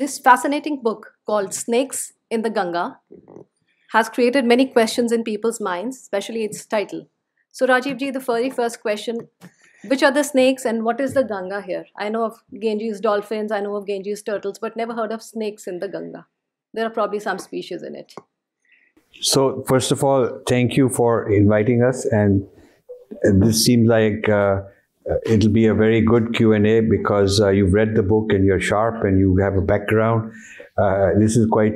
This fascinating book called Snakes in the Ganga has created many questions in people's minds, especially its title. So, Rajiv the very first question which are the snakes and what is the Ganga here? I know of Ganges dolphins, I know of Ganges turtles, but never heard of snakes in the Ganga. There are probably some species in it. So, first of all, thank you for inviting us. And this seems like uh, it'll be a very good Q&A because uh, you've read the book and you're sharp and you have a background. Uh, this is quite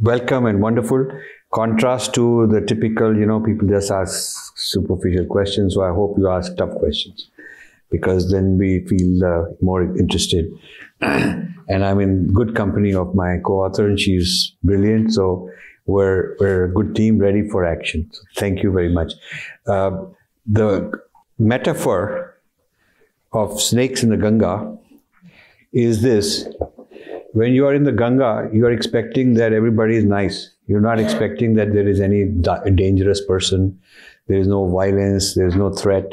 welcome and wonderful contrast to the typical, you know, people just ask superficial questions. So I hope you ask tough questions because then we feel uh, more interested. and I'm in good company of my co-author and she's brilliant. So we're, we're a good team ready for action. So thank you very much. Uh, the metaphor of snakes in the Ganga is this. When you are in the Ganga, you are expecting that everybody is nice you're not expecting that there is any dangerous person. There is no violence. There is no threat.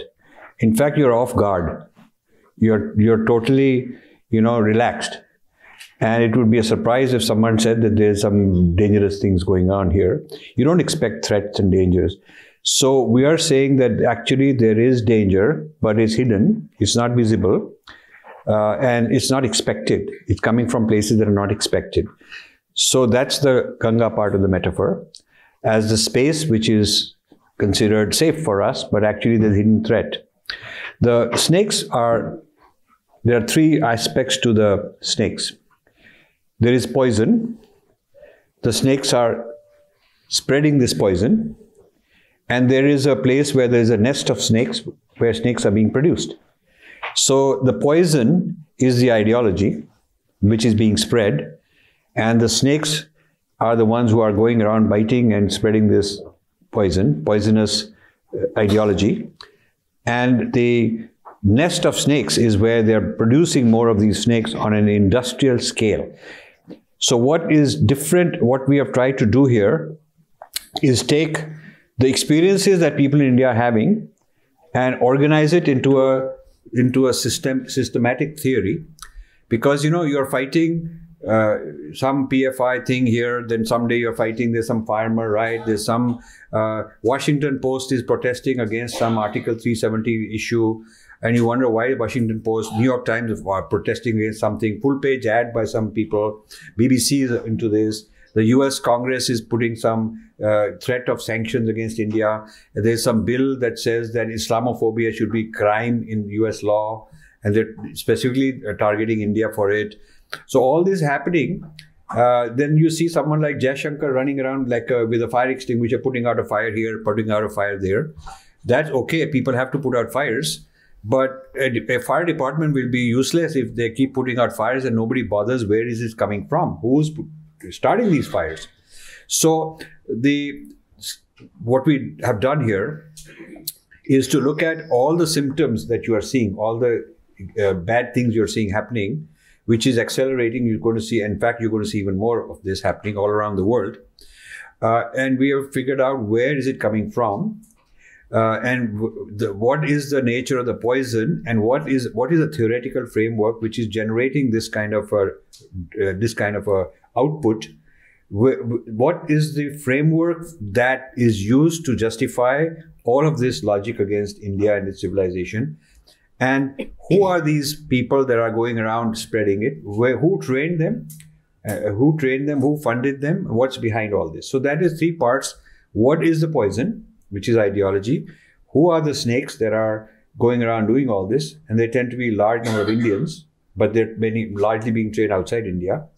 In fact, you're off guard. You're you're totally, you know, relaxed. And it would be a surprise if someone said that there's some dangerous things going on here. You don't expect threats and dangers. So we are saying that actually there is danger, but it's hidden. It's not visible. Uh, and it's not expected. It's coming from places that are not expected. So that's the Ganga part of the metaphor as the space which is considered safe for us, but actually there's hidden threat. The snakes are, there are three aspects to the snakes. There is poison. The snakes are spreading this poison. And there is a place where there is a nest of snakes where snakes are being produced. So the poison is the ideology which is being spread and the snakes are the ones who are going around biting and spreading this poison, poisonous uh, ideology. And the nest of snakes is where they're producing more of these snakes on an industrial scale. So, what is different, what we have tried to do here is take the experiences that people in India are having and organize it into a into a system systematic theory. Because you know you're fighting uh, some PFI thing here, then someday you're fighting, there's some farmer right, there's some uh, Washington Post is protesting against some Article 370 issue, and you wonder why Washington Post, New York Times are protesting against something, full page ad by some people, BBC is into this. The US Congress is putting some uh, threat of sanctions against India. There's some bill that says that Islamophobia should be crime in US law, and they're specifically uh, targeting India for it. So all this happening, uh, then you see someone like Jaishankar running around like uh, with a fire extinguisher, putting out a fire here, putting out a fire there. That's okay. People have to put out fires. But a, a, fire department will be useless if they keep putting out fires and nobody bothers where is this coming from, who's starting these fires. So the what we have done here is to look at all the symptoms that you are seeing, all the uh, bad things you're seeing happening, which is accelerating. You're going to see, in fact, you're going to see even more of this happening all around the world. Uh, and we have figured out where is it coming from, uh, and the, what is the nature of the poison, and what is what is a theoretical framework which is generating this kind of a uh, this kind of a output. What is the framework that is used to justify all of this logic against India and its civilization? And who are these people that are going around spreading it? Where, who trained them? Uh, who trained them? Who funded them? What's behind all this? So that is three parts. What is the poison, which is ideology? Who are the snakes that are going around doing all this? And they tend to be large number of Indians, but they're many largely being trained outside India.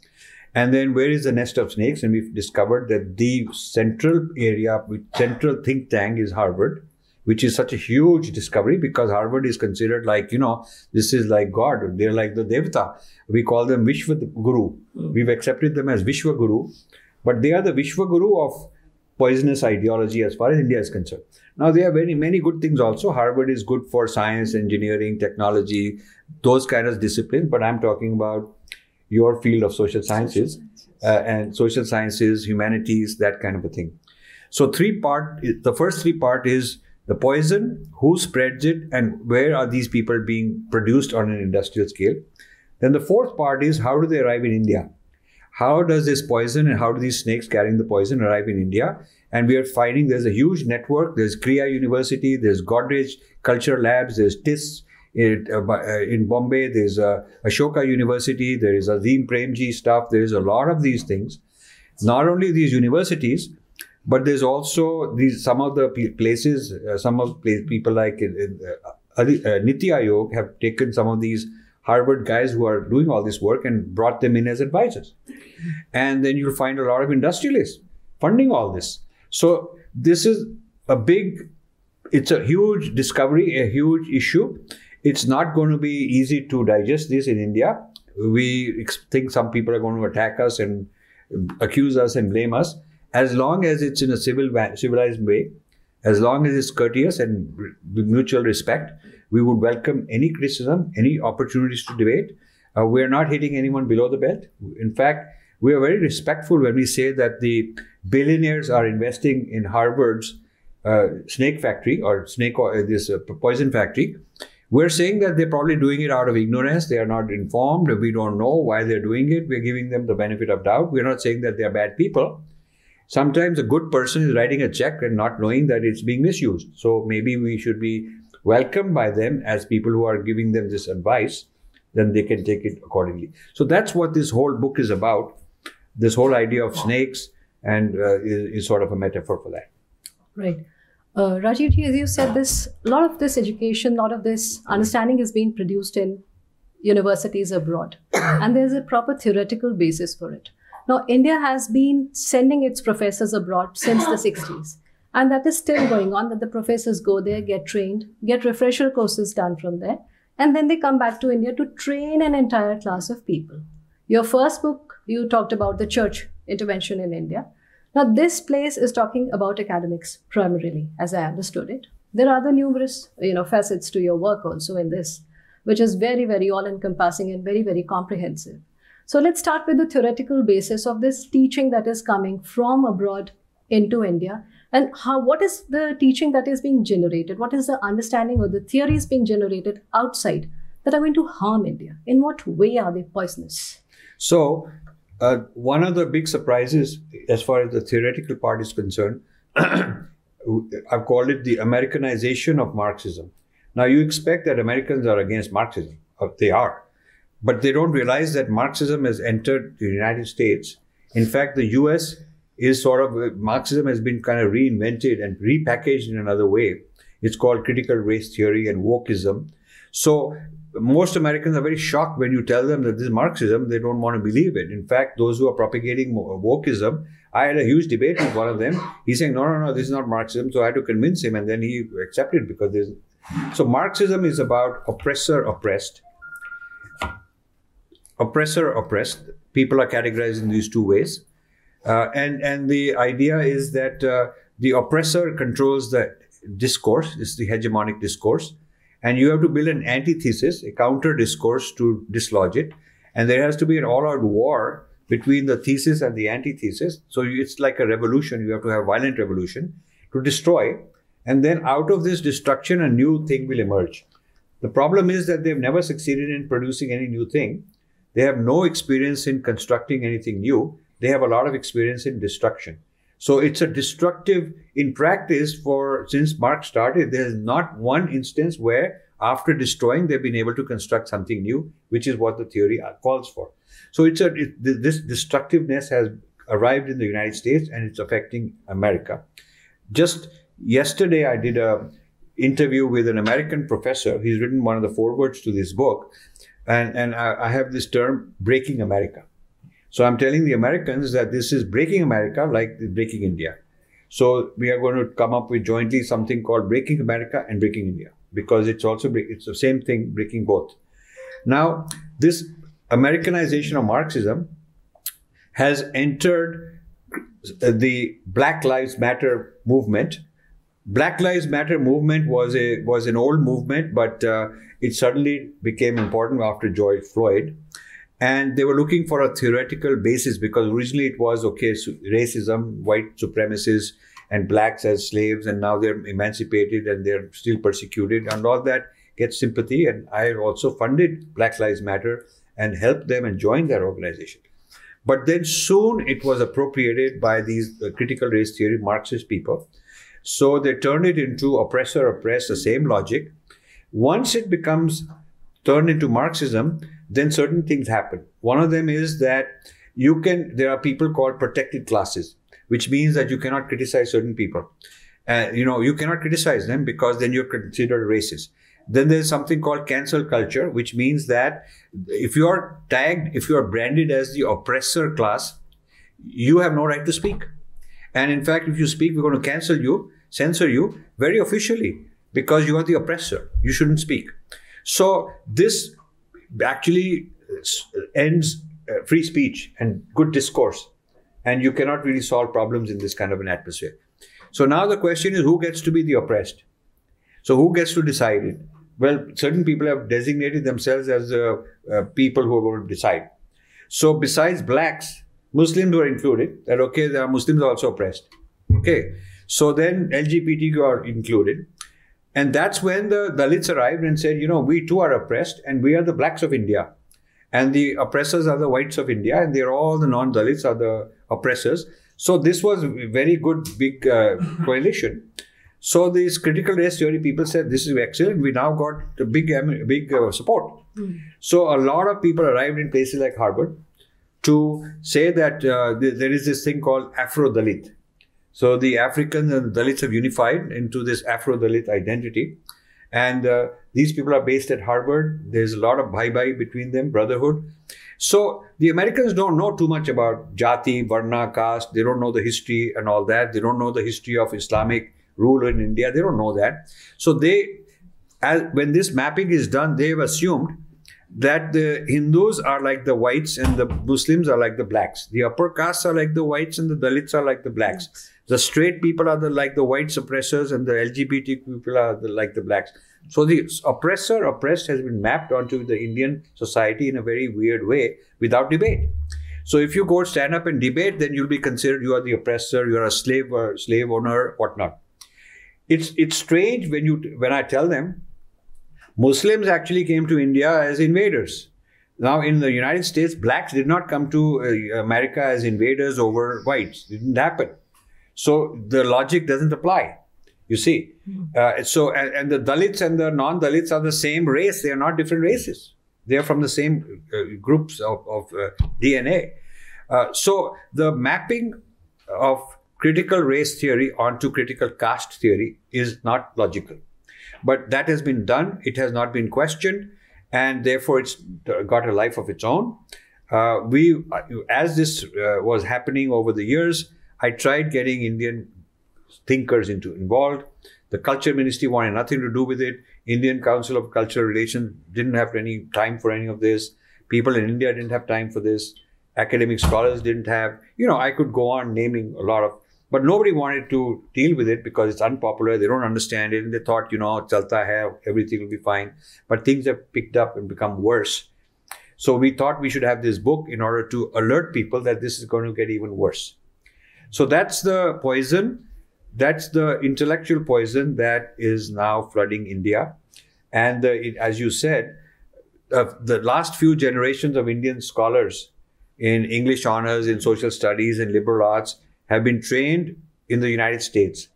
And then where is the nest of snakes? And we've discovered that the central area, central think tank is Harvard which is such a huge discovery because Harvard is considered like, you know, this is like God. They're like the Devta. We call them Vishwa Guru. Mm. We've accepted them as Vishwa Guru, but they are the Vishwa Guru of poisonous ideology as far as India is concerned. Now, there are very many good things also. Harvard is good for science, engineering, technology, those kind of disciplines, but I'm talking about your field of social sciences uh, and social sciences, humanities, that kind of a thing. So, three part, the first three part is the poison, who spreads it, and where are these people being produced on an industrial scale. Then the fourth part is how do they arrive in India? How does this poison and how do these snakes carrying the poison arrive in India? And we are finding there's a huge network. There's Krea University, there's Godrej Culture Labs, there's TISS it, uh, uh, in Bombay, there's uh, Ashoka University, there is Azim Premji stuff. There is a lot of these things. Not only these universities, but there's also these some of the places, uh, some of the people like uh, uh, Niti Aayog have taken some of these Harvard guys who are doing all this work and brought them in as advisors. And then you'll find a lot of industrialists funding all this. So this is a big, it's a huge discovery, a huge issue. It's not going to be easy to digest this in India. We think some people are going to attack us and accuse us and blame us. As long as it's in a civil, civilized way, as long as it's courteous and with mutual respect, we would welcome any criticism, any opportunities to debate. Uh, we are not hitting anyone below the belt. In fact, we are very respectful when we say that the billionaires are investing in Harvard's uh, snake factory or snake uh, this uh, poison factory. We're saying that they're probably doing it out of ignorance. They are not informed. We don't know why they're doing it. We're giving them the benefit of doubt. We're not saying that they're bad people. Sometimes a good person is writing a check and not knowing that it's being misused. So maybe we should be welcomed by them as people who are giving them this advice, then they can take it accordingly. So that's what this whole book is about. This whole idea of snakes and uh, is, is, sort of a metaphor for that. Right. Uh, Rajiv ji, as you said, this a lot of this education, a lot of this understanding is being produced in universities abroad, and there's a proper theoretical basis for it. Now, India has been sending its professors abroad since the 60s. And that is still going on, that the professors go there, get trained, get refresher courses done from there, and then they come back to India to train an entire class of people. Your first book, you talked about the church intervention in India. Now, this place is talking about academics primarily, as I understood it. There are other numerous, you know, facets to your work also in this, which is very, very all-encompassing and very, very comprehensive. So let's start with the theoretical basis of this teaching that is coming from abroad into India and how what is the teaching that is being generated what is the understanding or the theories being generated outside that are going to harm india in what way are they poisonous so uh, one of the big surprises as far as the theoretical part is concerned i've called it the americanization of marxism now you expect that americans are against marxism uh, they are but they don't realize that marxism has entered the united states in fact the us is sort of Marxism has been kind of reinvented and repackaged in another way. It's called critical race theory and wokeism. So most Americans are very shocked when you tell them that this is Marxism. They don't want to believe it. In fact, those who are propagating wokeism, I had a huge debate with one of them. He's saying, no, no, no, this is not Marxism. So I had to convince him, and then he accepted because there's. So Marxism is about oppressor oppressed. Oppressor oppressed. People are categorized in these two ways. Uh, and and the idea is that uh, the oppressor controls the discourse, it's the hegemonic discourse, and you have to build an antithesis, a counter discourse to dislodge it, and there has to be an all-out war between the thesis and the antithesis. So it's like a revolution. You have to have violent revolution to destroy, and then out of this destruction, a new thing will emerge. The problem is that they've never succeeded in producing any new thing. They have no experience in constructing anything new they have a lot of experience in destruction. So it's a destructive in practice for since Marx started, there's not one instance where after destroying they've been able to construct something new, which is what the theory calls for. So it's a it, this destructiveness has arrived in the United States and it's affecting America. Just yesterday, I did a interview with an American professor. He's written one of the forewords to this book, and and I, I have this term breaking America. So I'm telling the Americans that this is breaking America like breaking India. So we are going to come up with jointly something called breaking America and breaking India because it's also it's the same thing breaking both. Now this Americanization of Marxism has entered the Black Lives Matter movement. Black Lives Matter movement was a was an old movement, but uh, it suddenly became important after George Floyd and they were looking for a theoretical basis because originally it was okay so racism white supremacists and blacks as slaves and now they're emancipated and they're still persecuted and all that gets sympathy and i also funded black lives matter and helped them and joined their organization. But then soon it was appropriated by these uh, critical race theory Marxist people. So they turned it into oppressor, oppress, the same logic. Once it becomes turned into Marxism, then certain things happen. One of them is that you can, there are people called protected classes, which means that you cannot criticize certain people. Uh, you know, you cannot criticize them because then you're considered racist. Then there's something called cancel culture, which means that if you are tagged, if you are branded as the oppressor class, you have no right to speak. And in fact, if you speak, we're going to cancel you, censor you very officially because you are the oppressor. You shouldn't speak. So this actually ends uh, free speech and good discourse. And you cannot really solve problems in this kind of an atmosphere. So now the question is who gets to be the oppressed? So who gets to decide it? Well, certain people have designated themselves as uh, uh, people who are going to decide. So besides blacks, Muslims were included. That okay, there are Muslims also oppressed. Okay, so then LGBTQ are included, and that's when the Dalits arrived and said, you know, we too are oppressed, and we are the blacks of India, and the oppressors are the whites of India, and they're all the non-Dalits are the oppressors. So this was a very good big uh, coalition. So these critical race theory people said this is excellent. We now got the big big uh, support. Mm. So a lot of people arrived in places like Harvard to say that uh, th- there is this thing called Afro Dalit. So the Africans and the Dalits have unified into this Afro Dalit identity. And uh, these people are based at Harvard. There's a lot of bye bye between them, brotherhood. So the Americans don't know too much about Jati, Varna, caste. They don't know the history and all that. They don't know the history of Islamic rule in India. They don't know that. So they, as, when this mapping is done, they've assumed that the Hindus are like the whites and the Muslims are like the blacks. The upper castes are like the whites and the Dalits are like the blacks. The straight people are the, like the white suppressors and the LGBT people are the, like the blacks. So the oppressor oppressed has been mapped onto the Indian society in a very weird way without debate. So if you go stand up and debate, then you'll be considered you are the oppressor, you are a slave or slave owner, whatnot. It's it's strange when you when I tell them Muslims actually came to India as invaders. Now, in the United States, blacks did not come to uh, America as invaders over whites. It didn't happen. So the logic doesn't apply. You see. Hmm. Uh, so, and, and, the Dalits and the non Dalits are the same race. They are not different races. They are from the same uh, groups of, of uh, DNA. Uh, so, the mapping of critical race theory onto critical caste theory is not logical. But that has been done, it has not been questioned, and therefore it's got a life of its own. Uh, we, as this uh, was happening over the years, I tried getting Indian thinkers into involved. The culture ministry wanted nothing to do with it. Indian Council of Cultural Relations didn't have any time for any of this. People in India didn't have time for this. Academic scholars didn't have. You know, I could go on naming a lot of but nobody wanted to deal with it because it's unpopular. They don't understand it. And they thought, you know, chalta hai, everything will be fine. But things have picked up and become worse. So we thought we should have this book in order to alert people that this is going to get even worse. So that's the poison. That's the intellectual poison that is now flooding India. And uh, it, as you said, uh, the last few generations of Indian scholars in English honors, in social studies, in liberal arts, have been trained in the United States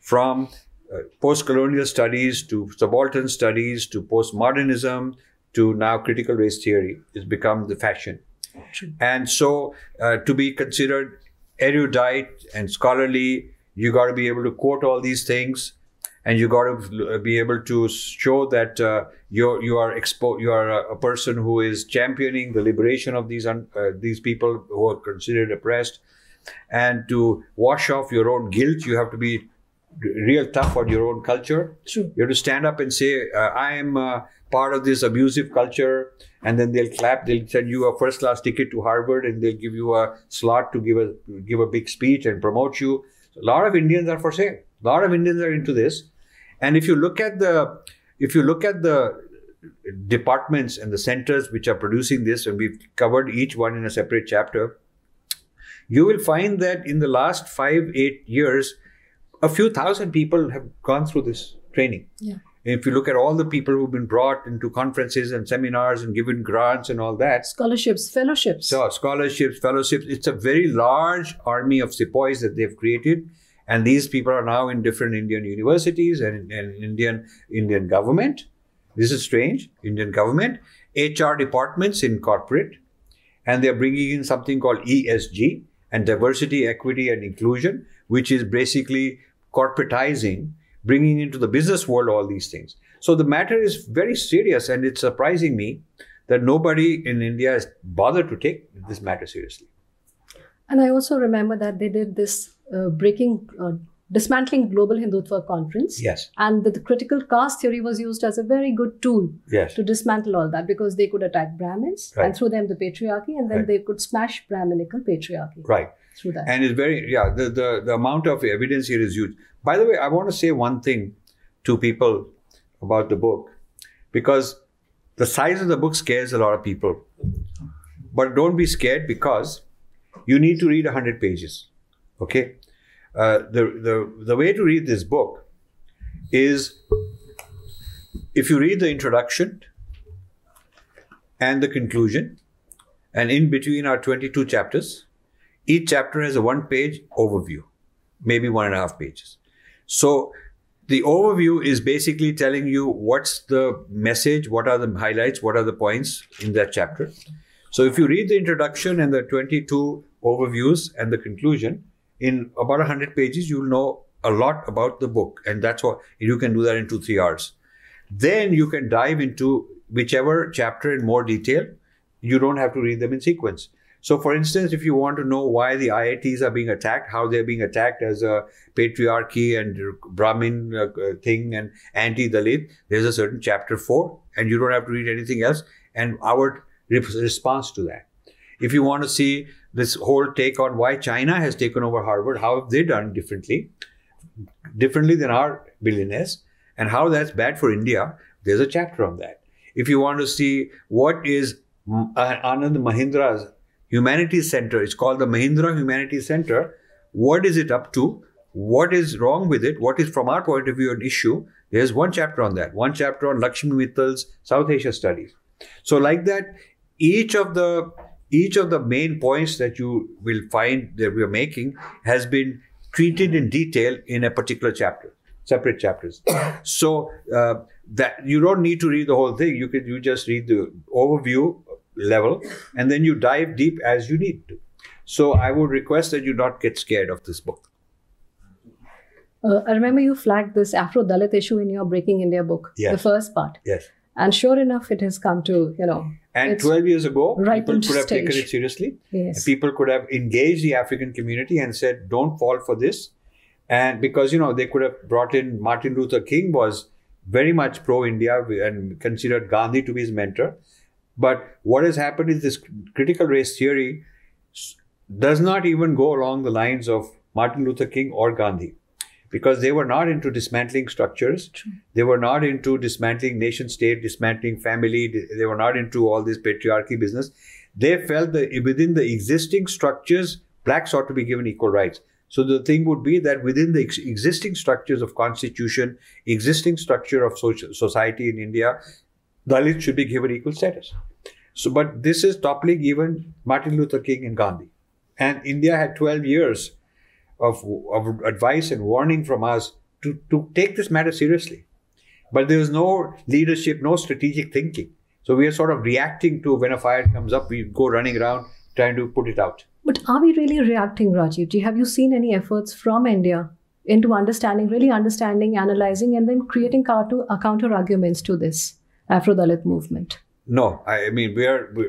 from uh, post colonial studies to subaltern studies to postmodernism to now critical race theory has become the fashion. And so, uh, to be considered erudite and scholarly, you got to be able to quote all these things, and you got to be able to show that uh, you're you are expo- you are a, a, person who is championing the liberation of these un- uh, these people who are considered oppressed, and to wash off your own guilt, you have to be real tough on your own culture. Sure. You have to stand up and say, uh, I am uh, part of this abusive culture. And then they'll clap, they'll send you a first class ticket to Harvard and they'll give you a slot to give a, give a big speech and promote you. A lot of Indians are for sale. A lot of Indians are into this. And if you look at the, if you look at the departments and the centers which are producing this, and we've covered each one in a separate chapter, you will find that in the last five, eight years, a few thousand people have gone through this training. Yeah. If you look at all the people who've been brought into conferences and seminars and given grants and all that, scholarships, fellowships. So scholarships, fellowships. It's a very large army of sepoys that they've created, and these people are now in different Indian universities and, and Indian Indian government. This is strange. Indian government, HR departments in corporate, and they're bringing in something called ESG and diversity, equity, and inclusion, which is basically corporatizing bringing into the business world all these things. So the matter is very serious, and it's surprising me that nobody in India has bothered to take this matter seriously. And I also remember that they did this uh, breaking, uh, dismantling global Hindutva conference. Yes. And the, the, critical caste theory was used as a very good tool yes. to dismantle all that because they could attack Brahmins right. and through them the patriarchy, and then right. they could smash Brahminical patriarchy. Right. Through that. And it's very, yeah, the, the, the amount of evidence here is huge. By the way, I want to say one thing to people about the book because the size of the book scares a lot of people. But don't be scared because you need to read 100 pages. Okay? Uh, the, the, the way to read this book is if you read the introduction and the conclusion, and in between are 22 chapters, each chapter has a one page overview, maybe one and a half pages. So the overview is basically telling you what's the message, what are the highlights, what are the points in that chapter. So if you read the introduction and the 22 overviews and the conclusion, in about 100 pages, you'll know a lot about the book. And that's what you can do that in two, three hours. Then you can dive into whichever chapter in more detail. You don't have to read them in sequence. So, for instance, if you want to know why the IITs are being attacked, how they're being attacked as a patriarchy and Brahmin uh, thing and anti Dalit, there's a certain chapter four, and you don't have to read anything else. And our response to that. If you want to see this whole take on why China has taken over Harvard, how have they done differently, differently than our billionaires, and how that's bad for India, there's a chapter on that. If you want to see what is uh, Anand Mahindra's Humanities Center. It's called the Mahindra Humanities Center. What is it up to? What is wrong with it? What is, from our point of view, an issue? There's one chapter on that. One chapter on Lakshmi Mittal's South Asia studies. So, like that, each of the each of the main points that you will find that we are making has been treated in detail in a particular chapter, separate chapters. so uh, that you don't need to read the whole thing. You can you just read the overview level and then you dive deep as you need to. So I would request that you not get scared of this book. Uh, I remember you flagged this Afro Dalit issue in your Breaking India book, yes. the first part. Yes. And sure enough, it has come to, you know. And 12 years ago, right people could have stage. taken it seriously. Yes. People could have engaged the African community and said, don't fall for this. And because, you know, they could have brought in Martin Luther King was very much pro-India and considered Gandhi to be his mentor. But what has happened is this critical race theory does not even go along the lines of Martin Luther King or Gandhi because they were not into dismantling structures. True. They were not into dismantling nation state, dismantling family. They were not into all this patriarchy business. They felt that within the existing structures, blacks ought to be given equal rights. So the thing would be that within the ex- existing structures of constitution, existing structure of social, society in India, Dalits should be given equal status. So, but this is toppling even Martin Luther King and Gandhi. And India had 12 years of, of advice and warning from us to, to take this matter seriously. But there was no leadership, no strategic thinking. So we are sort of reacting to when a fire comes up, we go running around trying to put it out. But are we really reacting, Rajiv? Have you seen any efforts from India into understanding, really understanding, analyzing, and then creating counter, counter arguments to this? Afro Dalit movement? No, I, mean we are we,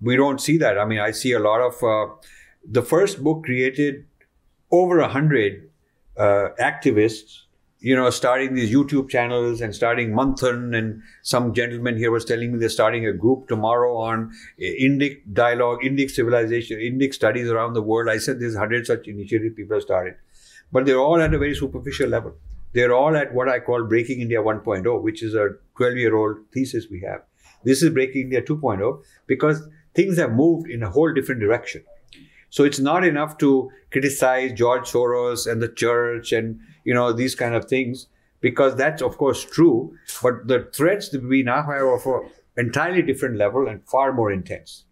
we, don't see that. I mean I see a lot of uh, the first book created over a hundred uh, activists. You know, starting these YouTube channels and starting Manthan, and some gentleman here was telling me they're starting a group tomorrow on Indic dialogue, Indic civilization, Indic studies around the world. I said there's hundred such initiatives people have started, but they're all at a very superficial level. They're all at what I call Breaking India 1.0, which is a 12 year old thesis we have. This is Breaking India 2.0 because things have moved in a whole different direction. So it's not enough to criticize George Soros and the church and you know these kind of things. because that's of course true. But the threats that we now have are for entirely different level and far more intense.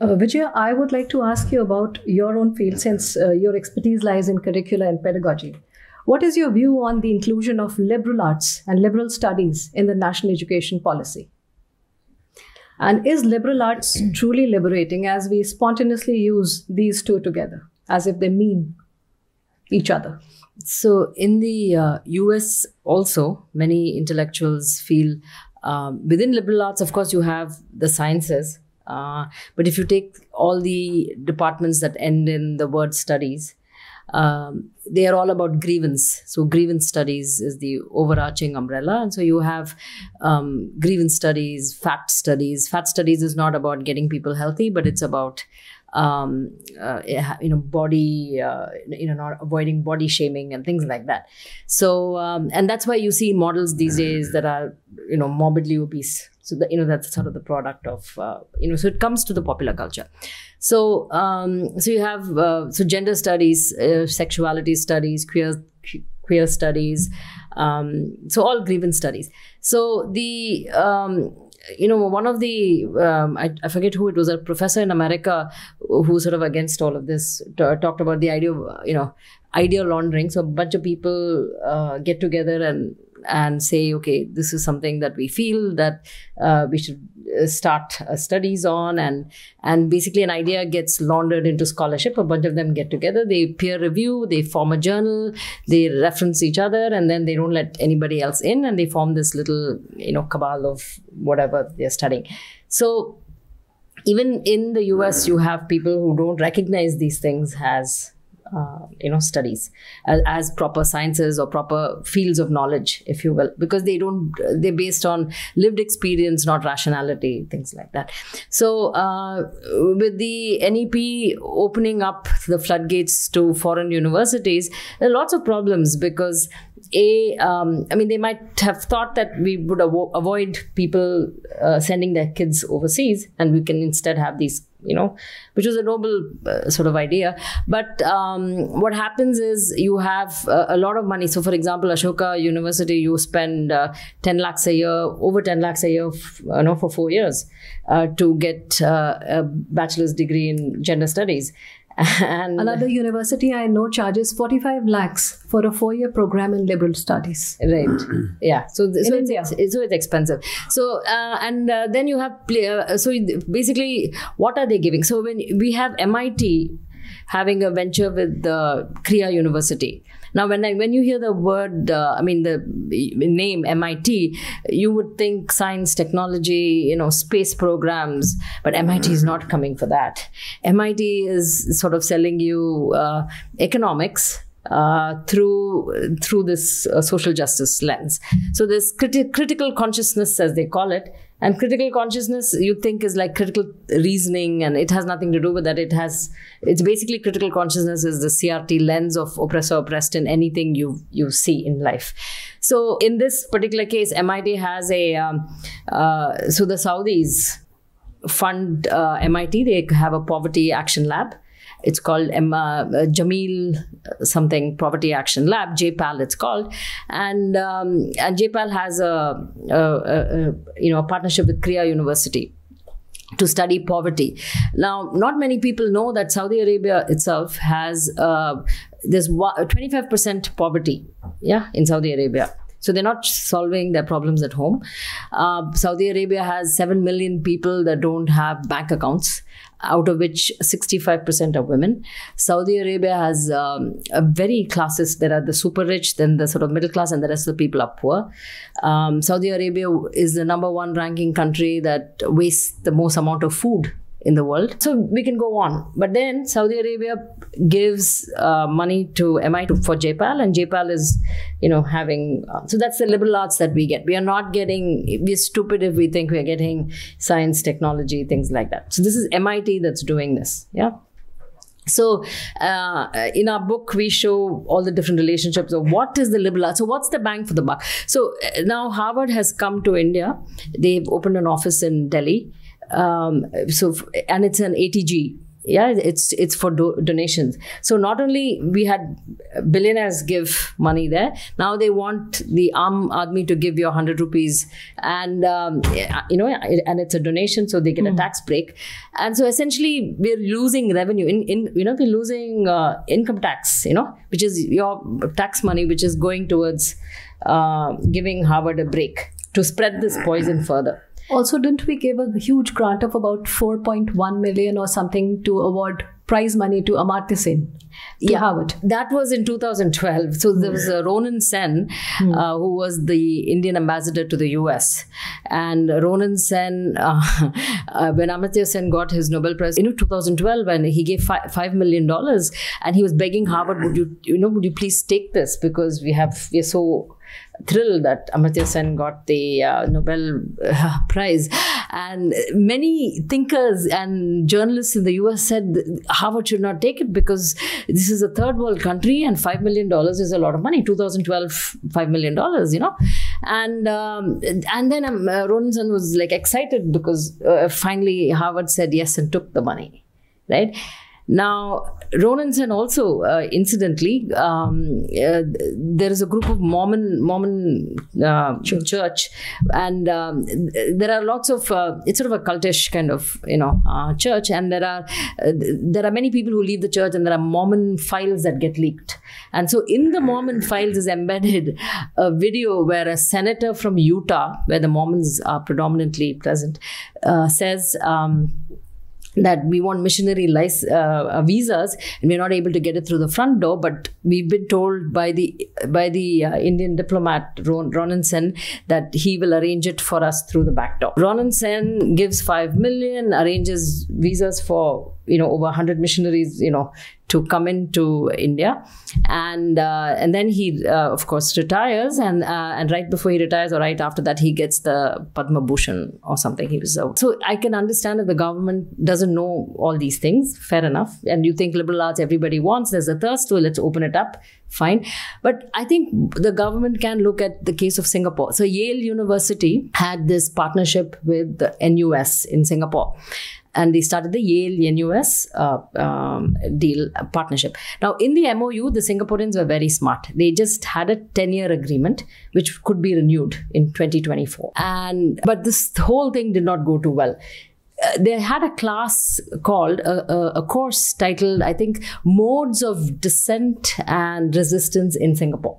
Uh, Vijaya, I would like to ask you about your own field since uh, your expertise lies in curricula and pedagogy. What is your view on the inclusion of liberal arts and liberal studies in the national education policy? And is liberal arts truly liberating as we spontaneously use these two together, as if they mean each other? So, in the uh, US, also, many intellectuals feel um, within liberal arts, of course, you have the sciences. Uh, but if you take all the departments that end in the word studies, um, they are all about grievance. So grievance studies is the overarching umbrella, and so you have um, grievance studies, fat studies. Fat studies is not about getting people healthy, but it's about um, uh, you know body uh, you know not avoiding body shaming and things like that so um, and that's why you see models these days that are you know morbidly obese so that you know that's sort of the product of uh, you know so it comes to the popular culture so um, so you have uh, so gender studies uh, sexuality studies queer queer studies um, so all grievance studies so the um, you know, one of the, um, I, I, forget who it was, a professor in America who sort of against all of this t- talked about the idea of, you know, idea laundering. So a bunch of people uh, get together and and say, okay, this is something that we feel that uh, we should uh, start uh, studies on, and and basically an idea gets laundered into scholarship. A bunch of them get together, they peer review, they form a journal, they reference each other, and then they don't let anybody else in, and they form this little you know cabal of whatever they're studying. So even in the US, you have people who don't recognize these things as uh, you know studies as, as, proper sciences or proper fields of knowledge if you will because they don't they're based on lived experience not rationality things like that. So uh, with the nep opening up the floodgates to foreign universities there are lots of problems because a um, i mean they might have thought that we would avo- avoid people uh, sending their kids overseas and we can instead have these you know, which was a noble uh, sort of idea. But um, what happens is you have uh, a lot of money. So, for example, Ashoka University, you spend uh, 10 lakhs a year, over 10 lakhs a year, you know, for four years uh, to get uh, a bachelor's degree in gender studies. And another university I know charges 45 lakhs for a four year program in liberal studies. Right. yeah. So, th- so, it's, so it's expensive. So, uh, and uh, then you have, play, uh, so basically, what are they giving? So, when we have MIT having a venture with the Krea University. Now, when I, when you hear the word, uh, I mean the name MIT, you would think science, technology, you know, space programs, but MIT is not coming for that. MIT is sort of selling you uh, economics. Uh, through through this uh, social justice lens, so this criti- critical consciousness, as they call it, and critical consciousness, you think is like critical reasoning, and it has nothing to do with that. It has, it's basically critical consciousness is the CRT lens of oppressor oppressed in anything you you see in life. So in this particular case, MIT has a, um, uh, so the Saudis fund uh, MIT. They have a poverty action lab it's called Emma uh, Jameel uh, something Poverty Action Lab, JPAL it's called, and um, and JPAL has a, a, a, you know a partnership with Krea University to study poverty. Now, not many people know that Saudi Arabia itself has uh, there's 25% poverty, yeah, in Saudi Arabia. So they're not solving their problems at home. Uh, Saudi Arabia has 7 million people that don't have bank accounts out of which 65% are women. Saudi Arabia has um, a very classes. There are the super rich, then the sort of middle class, and the rest of the people are poor. Um, Saudi Arabia is the number one ranking country that wastes the most amount of food in the world. So we can go on. But then Saudi Arabia gives uh, money to MIT for JPAL, and JPAL is, you know, having. Uh, so that's the liberal arts that we get. We are not getting. We're stupid if we think we're getting science, technology, things like that. So this is MIT that's doing this. Yeah. So, uh, in our book, we show all the different relationships of what is the liberal arts. So, what's the bang for the buck? So, uh, now Harvard has come to India. They've opened an office in Delhi um, so and it's an ATG yeah it's it's for do- donations. So not only we had billionaires give money there now they want the arm army to give you 100 rupees. And um, you know and it's a donation so they get a tax break. And so essentially we're losing revenue in, in you know we're losing uh, income tax you know which is your tax money which is going towards uh, giving harvard a break to spread this poison further Also, didn't we give a huge grant of about 4.1 million or something to award prize money to Amartya Sen to Yeah. Harvard? That was in 2012. So there was uh, Ronen Sen, uh, who was the Indian ambassador to the US. And Ronen Sen, uh, uh, when Amartya Sen got his Nobel Prize in 2012, and he gave fi- $5 million, and he was begging Harvard, would you, you know, would you please take this? Because we have, we're so thrilled that Amartya Sen got the uh, Nobel uh, Prize. And many thinkers and journalists in the US said Harvard should not take it because this is a third world country and $5 million is a lot of money. 2012, $5 million, you know. And um, and then um, uh, Ronson was like excited because uh, finally Harvard said yes and took the money, right? Now, Ronanson also, uh, incidentally, um, uh, there is a group of Mormon Mormon uh, church, and um, there are lots of. Uh, it's sort of a cultish kind of you know uh, church, and there are uh, there are many people who leave the church, and there are Mormon files that get leaked, and so in the Mormon files is embedded a video where a senator from Utah, where the Mormons are predominantly present, uh, says. Um, that we want missionary lic- uh, visas and we're not able to get it through the front door but we've been told by the by the uh, indian diplomat Ron, ronen sen that he will arrange it for us through the back door. Ronen sen gives 5 million arranges visas for you know over 100 missionaries you know to come into India, and uh, and then he uh, of course retires, and uh, and right before he retires or right after that he gets the Padma Bhushan or something. He was so I can understand that the government doesn't know all these things. Fair enough, and you think liberal arts everybody wants. There's a thirst, so let's open it up. Fine, but I think the government can look at the case of Singapore. So Yale University had this partnership with the NUS in Singapore and they started the Yale NUS uh, um, deal uh, partnership. Now, in the MOU, the Singaporeans were very smart. They just had a 10 year agreement which could be renewed in 2024. And but this whole thing did not go too well. Uh, they had a class called a, a, a course titled, I think, Modes of Dissent and Resistance in Singapore.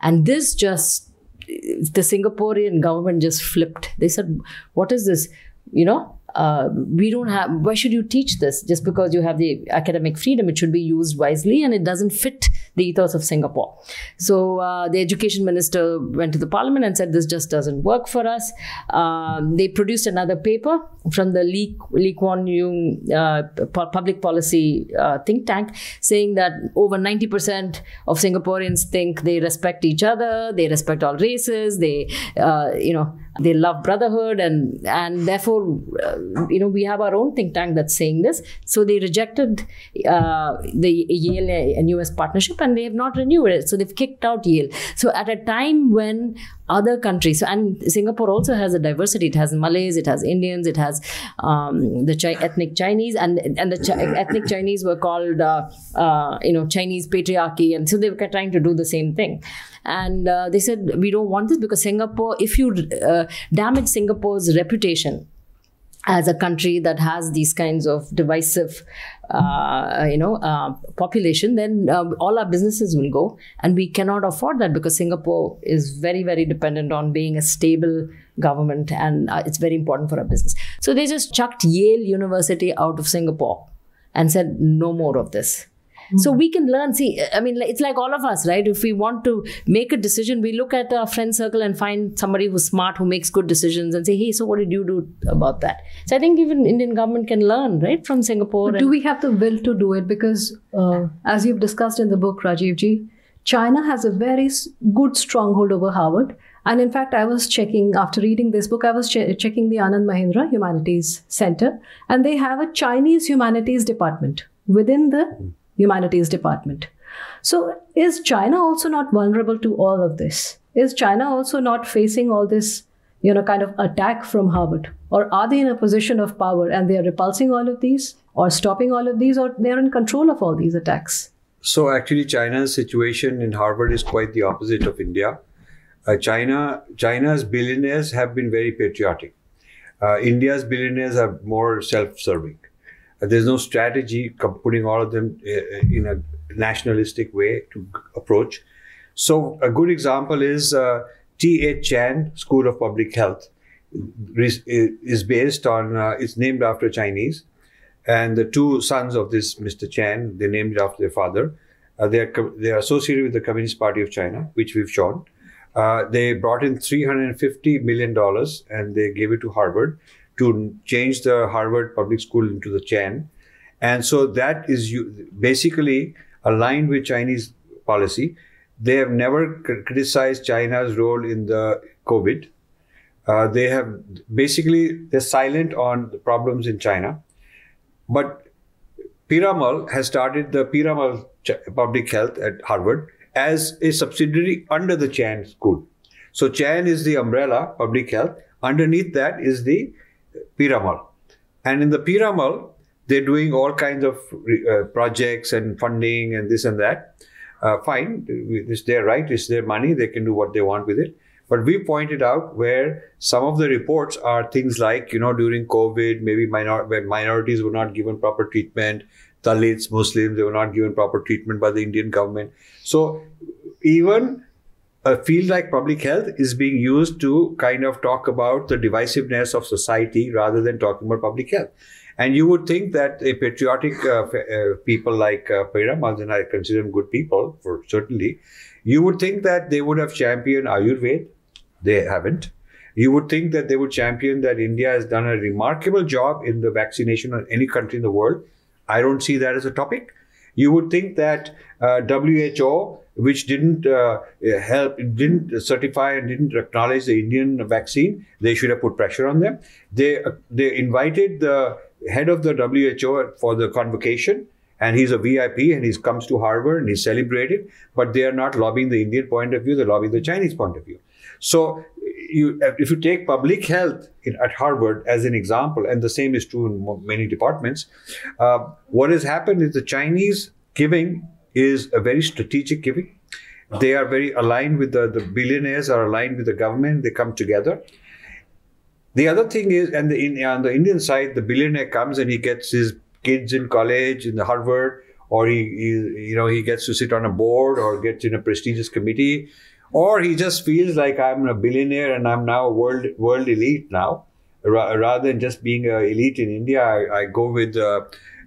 And this just, the Singaporean government just flipped. They said, What is this? You know, uh, we don't have why should you teach this? Just because you have the academic freedom it should be used wisely and it doesn't fit the ethos of singapore. So uh, the education minister went to the parliament and said this just doesn't work for us. Um, they produced another paper from the lee, lee kuan yew uh, public policy uh, think tank saying that over 90% of singaporeans think they respect each other they respect all races they uh, you know they love brotherhood and and therefore uh, you know we have our own think tank that's saying this. So they rejected uh, the yale and us partnership and they have not renewed it. So they've kicked out yale so at a time when other countries. And singapore also has a diversity. It has malays it has indians it has um, the Chi- ethnic chinese and and the Chi- ethnic chinese were called uh, uh, you know chinese patriarchy. And so they were trying to do the same thing. And uh, they said we don't want this because singapore if you uh, damage singapore's reputation as a country that has these kinds of divisive uh, you know uh, population then um, all our businesses will go. And we cannot afford that because singapore is very very dependent on being a stable government and uh, it's very important for our business. So they just chucked yale university out of singapore and said no more of this so we can learn. See, I mean, it's like all of us, right? If we want to make a decision, we look at our friend circle and find somebody who's smart, who makes good decisions, and say, "Hey, so what did you do about that?" So I think even Indian government can learn, right, from Singapore. But do we have the will to do it? Because uh, as you've discussed in the book, Rajivji, China has a very good stronghold over Harvard. And in fact, I was checking after reading this book, I was che- checking the Anand Mahindra Humanities Center, and they have a Chinese humanities department within the humanities department. So, is China also not vulnerable to all of this? Is China also not facing all this, you know, kind of attack from Harvard? Or are they in a position of power and they are repulsing all of these? or stopping all of these, or they're in control of all these attacks? So, actually, China's situation in Harvard is quite the opposite of India. Uh, China, China's billionaires have been very patriotic. Uh, India's billionaires are more self-serving. Uh, there's no strategy putting all of them uh, in a nationalistic way to approach. So, a good example is uh, T.H. Chan School of Public Health is based on, uh, it's named after Chinese. And the two sons of this Mr. Chan, they named it after their father. Uh, they, are, they are associated with the Communist Party of China, which we've shown. Uh, they brought in $350 million and they gave it to Harvard to change the Harvard public school into the Chan. And so that is basically aligned with Chinese policy. They have never criticized China's role in the COVID. Uh, they have basically they're silent on the problems in China, but Piramal has started the Piramal Public Health at Harvard as a subsidiary under the Chan School. So Chan is the umbrella public health. Underneath that is the Piramal, and in the Piramal they're doing all kinds of uh, projects and funding and this and that. Uh, fine, it's their right, it's their money, they can do what they want with it. But we pointed out where some of the reports are things like, you know, during COVID, maybe minor- minorities were not given proper treatment, Dalits, Muslims, they were not given proper treatment by the Indian government. So even a field like public health is being used to kind of talk about the divisiveness of society rather than talking about public health. And you would think that a patriotic uh, uh, people like uh, Piramal, and I consider them good people for certainly, you would think that they would have championed Ayurveda, they haven't. You would think that they would champion that India has done a remarkable job in the vaccination of any country in the world. I don't see that as a topic. You would think that uh, WHO, which didn't uh, help, didn't certify and didn't acknowledge the Indian vaccine, they should have put pressure on them. They uh, they invited the head of the WHO for the convocation, and he's a VIP and he comes to Harvard and he's celebrated. But they are not lobbying the Indian point of view; they're lobbying the Chinese point of view. So you, if you take public health in, at Harvard as an example, and the same is true in many departments, uh, what has happened is the Chinese giving is a very strategic giving. They are very aligned with the, the billionaires are aligned with the government. They come together. The other thing is, and the, on the Indian side, the billionaire comes and he gets his kids in college in the Harvard, or he, he you know he gets to sit on a board or gets in a prestigious committee or he just feels like I'm a billionaire and I'm now a world world elite now, rather than just being an elite in India. I, I go with uh,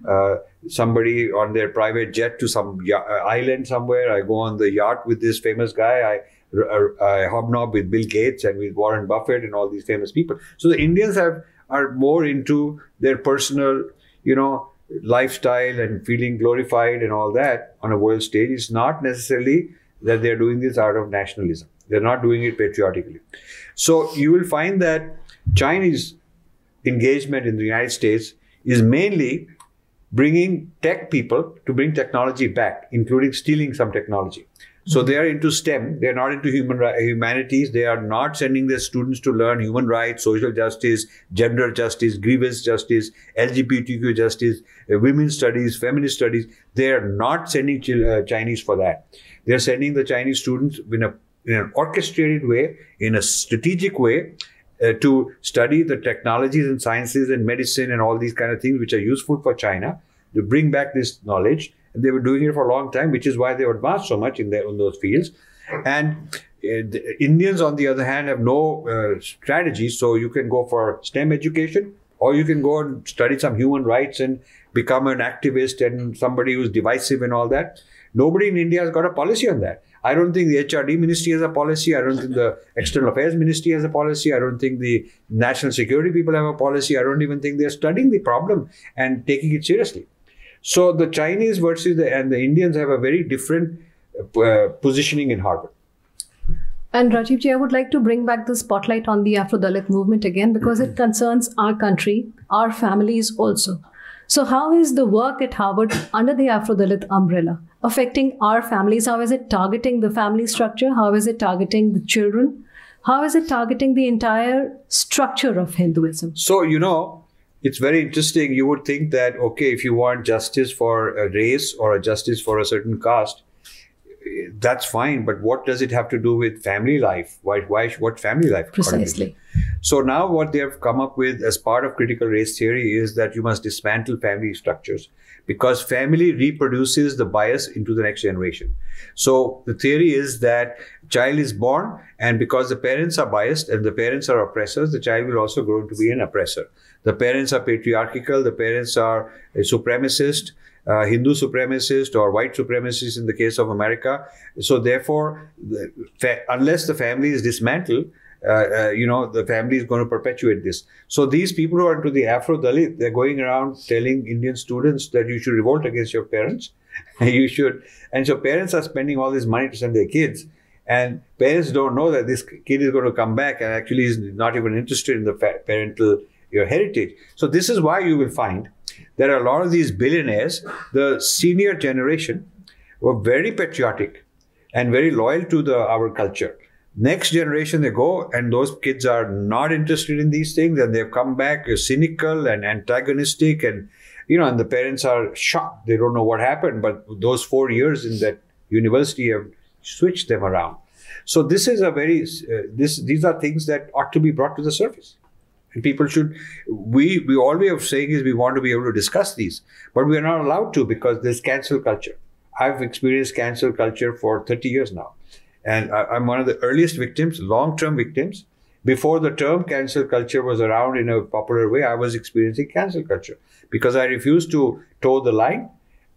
uh, somebody on their private jet to some y- uh, island somewhere. I go on the yacht with this famous guy. I uh, I hobnob with Bill Gates and with Warren Buffett and all these famous people. So the Indians have are more into their personal, you know, lifestyle and feeling glorified and all that on a world stage. It's not necessarily that they're doing this out of nationalism. They're not doing it patriotically. So you will find that Chinese engagement in the United States is mainly bringing tech people to bring technology back, including stealing some technology. So they are into STEM. They are not into human humanities. They are not sending their students to learn human rights, social justice, gender justice, grievance justice, LGBTQ justice, women's studies, feminist studies. They are not sending uh, Chinese for that. They are sending the Chinese students in, a, in an orchestrated way, in a strategic way, uh, to study the technologies and sciences and medicine and all these kind of things which are useful for China to bring back this knowledge. And they were doing it for a long time, which is why they advanced so much in, their, in those fields. And uh, Indians, on the other hand, have no uh, strategy. So you can go for STEM education, or you can go and study some human rights and become an activist and somebody who's divisive and all that. Nobody in India has got a policy on that. I don't think the HRD ministry has a policy. I don't think the External Affairs ministry has a policy. I don't think the national security people have a policy. I don't even think they're studying the problem and taking it seriously. So the Chinese versus the and the Indians have a very different uh, positioning in Harvard. And Rajiv I would like to bring back the spotlight on the Afro Dalit movement again because mm-hmm. it concerns our country, our families also. So, how is the work at Harvard under the Afro Dalit umbrella affecting our families? How is it targeting the family structure? How is it targeting the children? How is it targeting the entire structure of Hinduism? So, you know, it's very interesting. You would think that, okay, if you want justice for a race or a justice for a certain caste, that's fine. But what does it have to do with family life? Why, why what family life? Precisely. So now what they have come up with as part of critical race theory is that you must dismantle family structures because family reproduces the bias into the next generation. So the theory is that child is born and because the parents are biased and the parents are oppressors, the child will also grow to be an oppressor. The parents are patriarchal, the parents are supremacist, uh, Hindu supremacist or white supremacist in the case of America. So therefore, the, fa- unless the family is dismantled, uh, uh, you know, the family is going to perpetuate this. So these people who are into the Afro Dalit, they're going around telling Indian students that you should revolt against your parents. you should, and so parents are spending all this money to send their kids, and parents don't know that this kid is going to come back and actually is not even interested in the parental your heritage. So this is why you will find that a lot of these billionaires, the senior generation, were very patriotic and very loyal to the our culture next generation they go and those kids are not interested in these things and they've come back cynical and antagonistic and you know and the parents are shocked. They don't know what happened but those four years in that university have switched them around. So this is a very uh, this these are things that ought to be brought to the surface. And people should we we all we are saying is we want to be able to discuss these but we are not allowed to because there's cancel culture. I've experienced cancel culture for 30 years now and I, am one of the earliest victims, long term victims. Before the term cancel culture was around in a popular way, I was experiencing cancel culture because I refused to toe the line.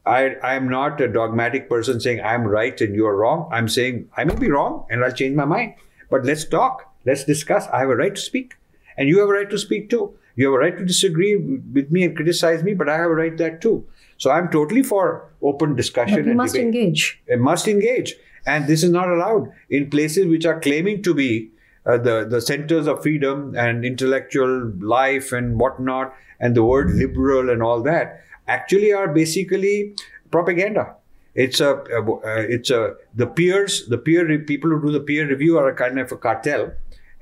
I, I'm not a dogmatic person saying I'm right and you're wrong. I'm saying I may be wrong and I'll change my mind. But let's talk. Let's discuss. I have a right to speak. And you have a right to speak too. You have a right to disagree with me and criticize me, but I have a right that too. So I'm totally for open discussion. But you must debate. engage. It must engage. And this is not allowed in places which are claiming to be uh, the, the centers of freedom and intellectual life and whatnot, and the word liberal and all that actually are basically propaganda. It's a, uh, it's a, the peers, the peer people who do the peer review are a kind of a cartel,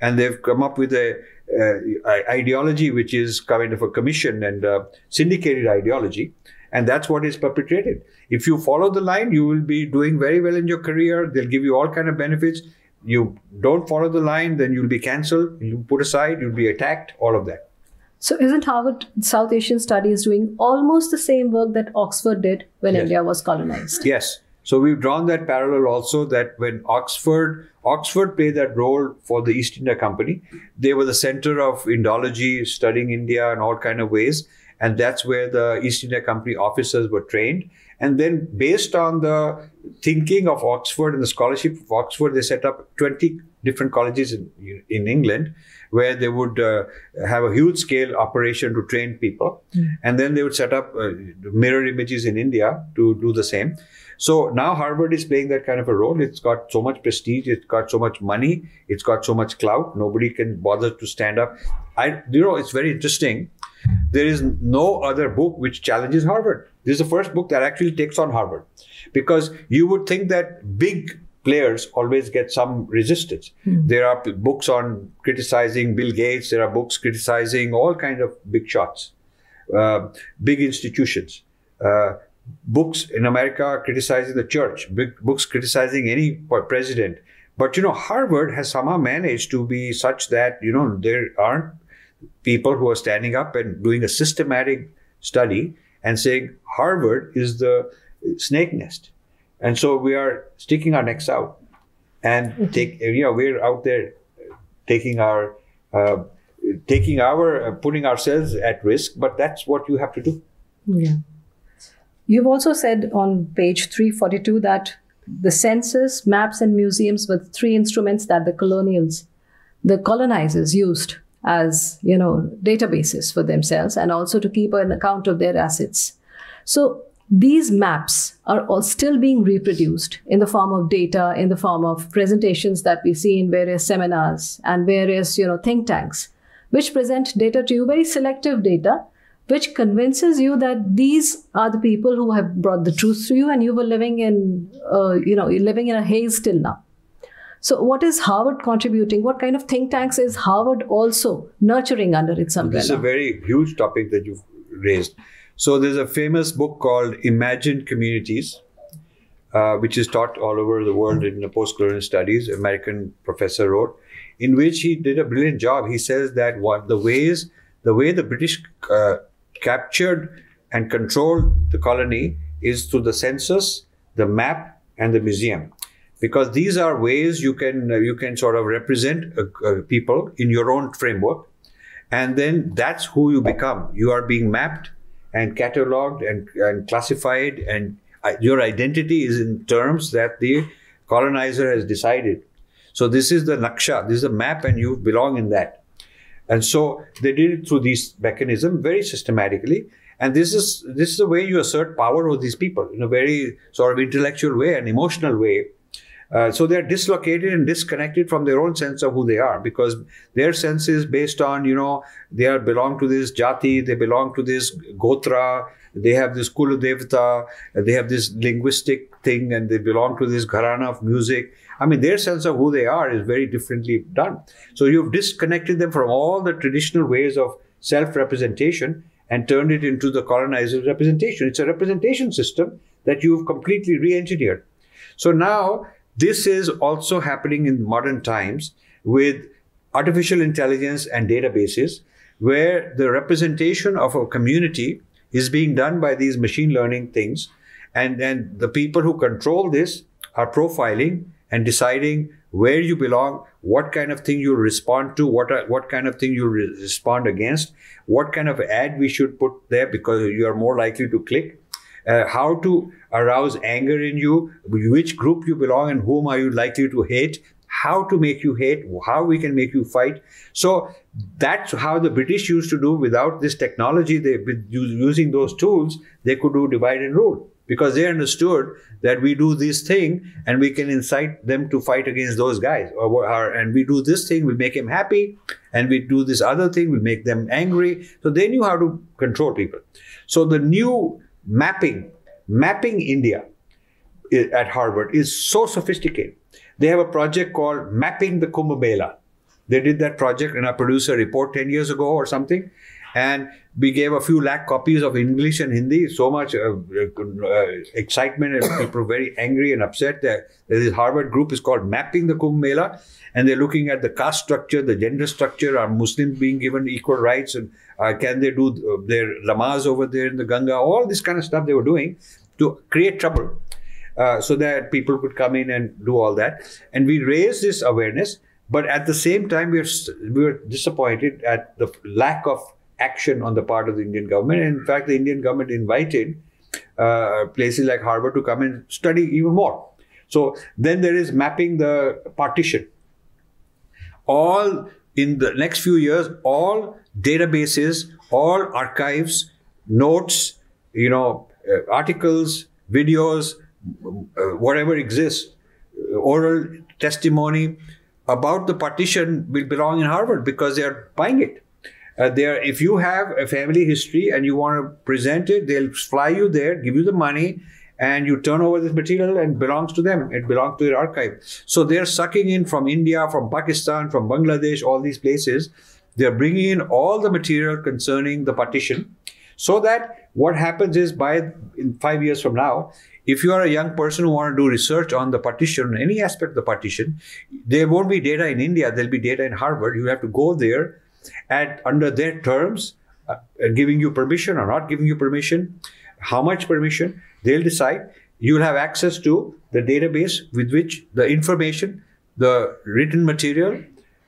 and they've come up with a, uh, ideology which is kind of a commission and syndicated ideology and that's what is perpetrated. If you follow the line you will be doing very well in your career. They'll give you all kind of benefits. You don't follow the line then you'll be cancelled you put aside you'll be attacked all of that. So isn't harvard south asian studies doing almost the same work that oxford did when yes. india was colonized? Yes. So we've drawn that parallel also that when oxford oxford played that role for the east india company. They were the center of indology studying india in all kind of ways and that's where the East India Company officers were trained. And then, based on the thinking of Oxford and the scholarship of Oxford, they set up 20 different colleges in, in England where they would uh, have a huge scale operation to train people. Mm. And then they would set up uh, mirror images in India to do the same. So now Harvard is playing that kind of a role. It's got so much prestige, it's got so much money, it's got so much clout. Nobody can bother to stand up. I, you know, it's very interesting there is no other book which challenges Harvard. This is the first book that actually takes on Harvard because you would think that big players always get some resistance. Hmm. There are books on criticizing Bill Gates, there are books criticizing all kind of big shots, uh, big institutions. Uh, books in America criticizing the church, big books criticizing any president. But you know, Harvard has somehow managed to be such that you know there aren't people who are standing up and doing a systematic study and saying Harvard is the snake nest. And so we are sticking our necks out and mm-hmm. take, you know, we're out there taking our, uh, taking our, uh, putting ourselves at risk, but that's what you have to do. Yeah. You've also said on page 342 that the census, maps, and museums were three instruments that the colonials, the colonizers used as you know databases for themselves and also to keep an account of their assets. So these maps are all still being reproduced in the form of data in the form of presentations that we see in various seminars and various you know think tanks which present data to you very selective data which convinces you that these are the people who have brought the truth to you and you were living in uh, you know living in a haze till now So, what is Harvard contributing? What kind of think tanks is Harvard also nurturing under its umbrella? This is a very huge topic that you've raised. So, there's a famous book called Imagined Communities, uh, which is taught all over the world in the post-colonial studies. American professor wrote, in which he did a brilliant job. He says that what the ways, the way the British uh, captured and controlled the colony is through the census, the map, and the museum because these are ways you can uh, you can sort of represent uh, uh, people in your own framework. And then that's who you become. You are being mapped and cataloged and, and classified and your identity is in terms that the colonizer has decided. So this is the naksha this is the map and you belong in that. And so they did it through these mechanism very systematically. And this is this is the way you assert power over these people in a very sort of intellectual way and emotional way uh, so they're dislocated and disconnected from their own sense of who they are because their sense is based on, you know, they are belong to this jati, they belong to this gotra, they have this kula devta, they have this linguistic thing, and they belong to this gharana of music. I mean, their sense of who they are is very differently done. So you've disconnected them from all the traditional ways of self representation and turned it into the colonizer's representation. It's a representation system that you've completely re engineered. So now this is also happening in modern times with artificial intelligence and databases, where the representation of a community is being done by these machine learning things. And then the people who control this are profiling and deciding where you belong, what kind of thing you respond to, what are, what kind of thing you re- respond against, what kind of ad we should put there because you are more likely to click, uh, how to arouse anger in you, which group you belong and whom are you likely to hate, how to make you hate, how we can make you fight. So that's how the British used to do without this technology. They using those tools, they could do divide and rule because they understood that we do this thing and we can incite them to fight against those guys or, or, and we do this thing we make him happy and we do this other thing we make them angry so they knew how to control people so the new mapping, mapping India at Harvard is so sophisticated. They have a project called Mapping the Kumbh Mela. They did that project and I produced a report 10 years ago or something. And we gave a few lakh copies of English and Hindi. So much uh, uh, excitement and people were very angry and upset that this Harvard group is called Mapping the Kumbh Mela. And they're looking at the caste structure, the gender structure, are Muslims being given equal rights and uh, can they do uh, their namaz over there in the Ganga? All this kind of stuff they were doing to create trouble. Uh, so that people could come in and do all that. And we raised this awareness, but at the same time, we were, we were disappointed at the lack of action on the part of the Indian government. And in fact, the Indian government invited uh, places like Harvard to come and study even more. So then there is mapping the partition. All in the next few years, all databases, all archives, notes, you know, uh, articles, videos, uh, whatever exists, uh, oral testimony about the partition will belong in Harvard because they are buying it. Uh, there, if you have a family history and you want to present it, they'll fly you there, give you the money, and you turn over this material and belongs to them. It belongs to their archive. So they're sucking in from India, from Pakistan, from Bangladesh, all these places. They're bringing in all the material concerning the partition so that what happens is by in five years from now, if you are a young person who want to do research on the partition, any aspect of the partition, there won't be data in India. There'll be data in Harvard. You have to go there and under their terms, uh, giving you permission or not giving you permission, how much permission, they'll decide. You'll have access to the database with which the information, the written material,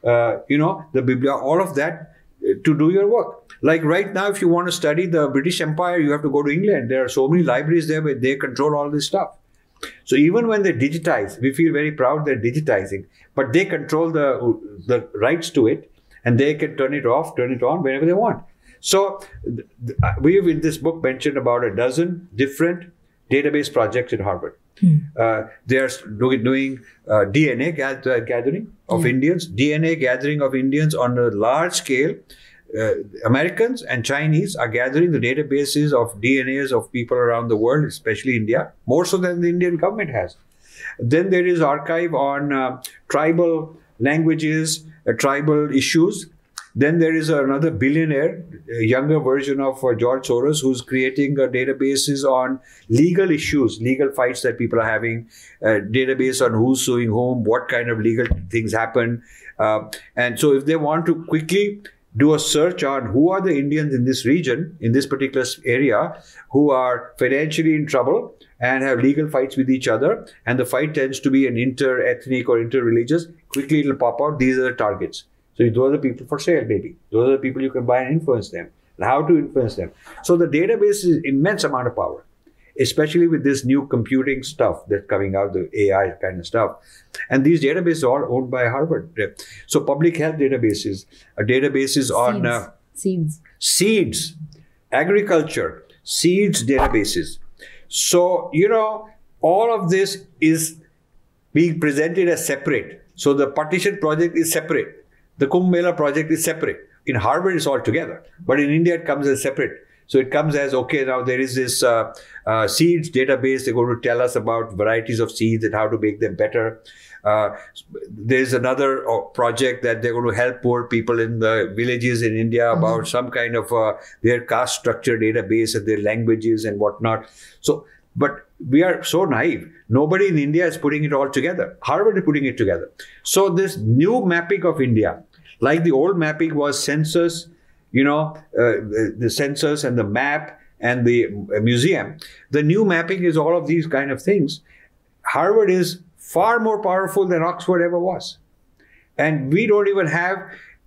uh, you know, the Biblia, all of that uh, to do your work. Like right now, if you want to study the British Empire, you have to go to England. There are so many libraries there where they control all this stuff. So even when they digitize, we feel very proud they're digitizing, but they control the the rights to it, and they can turn it off, turn it on whenever they want. So we have in this book mentioned about a dozen different database projects in Harvard. Hmm. Uh, they are doing, doing uh, DNA gathering of. Indians, DNA gathering of Indians on a large scale. Uh, Americans and Chinese are gathering the databases of DNAs of people around the world, especially India, more so than the Indian government has. Then there is archive on uh, tribal languages, uh, tribal issues. Then there is another billionaire, younger version of uh, George Soros, who's creating uh, databases on legal issues, legal fights that people are having, uh, database on who's suing whom, what kind of legal things happen. Uh, and so if they want to quickly do a search on who are the Indians in this region, in this particular area, who are financially in trouble and have legal fights with each other, and the fight tends to be an inter-ethnic or inter-religious, quickly it'll pop out. These are the targets. So those are the people for sale, maybe. Those are the people you can buy and influence them. And how to influence them. So the database is immense amount of power, especially with this new computing stuff that's coming out, the AI kind of stuff. And these databases are owned by Harvard. So public health databases, uh, databases on uh, seeds. seeds, agriculture, seeds databases. So, you know, all of this is being presented as separate. So the partition project is separate. The Kumbh Mela project is separate. In Harvard, it's all together. But in India, it comes as separate. So it comes as okay, now there is this uh, uh, seeds database. They're going to tell us about varieties of seeds and how to make them better. Uh, there's another uh, project that they're going to help poor people in the villages in India about some kind of uh, their caste structure database and their languages and whatnot. So, but we are so naive. Nobody in India is putting it all together. Harvard is putting it together. So this new mapping of India, like the old mapping was census, you know, uh, the, census and the map and the uh, museum. The new mapping is all of these kind of things. Harvard is far more powerful than Oxford ever was. And we don't even have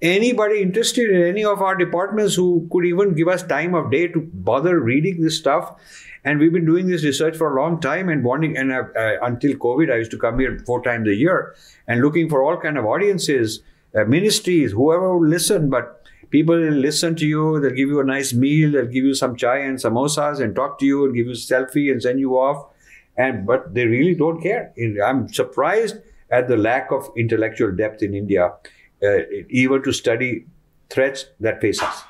anybody interested in any of our departments who could even give us time of day to bother reading this stuff. And we've been doing this research for a long time and wanting, and uh, uh, until COVID, I used to come here four times a year and looking for all kind of audiences, uh, ministries, whoever would listen. But people will listen to you, they'll give you a nice meal, they'll give you some chai and samosas and talk to you and give you a selfie and send you off and but they really don't care. I'm surprised at the lack of intellectual depth in India, uh, even to study threats that face us.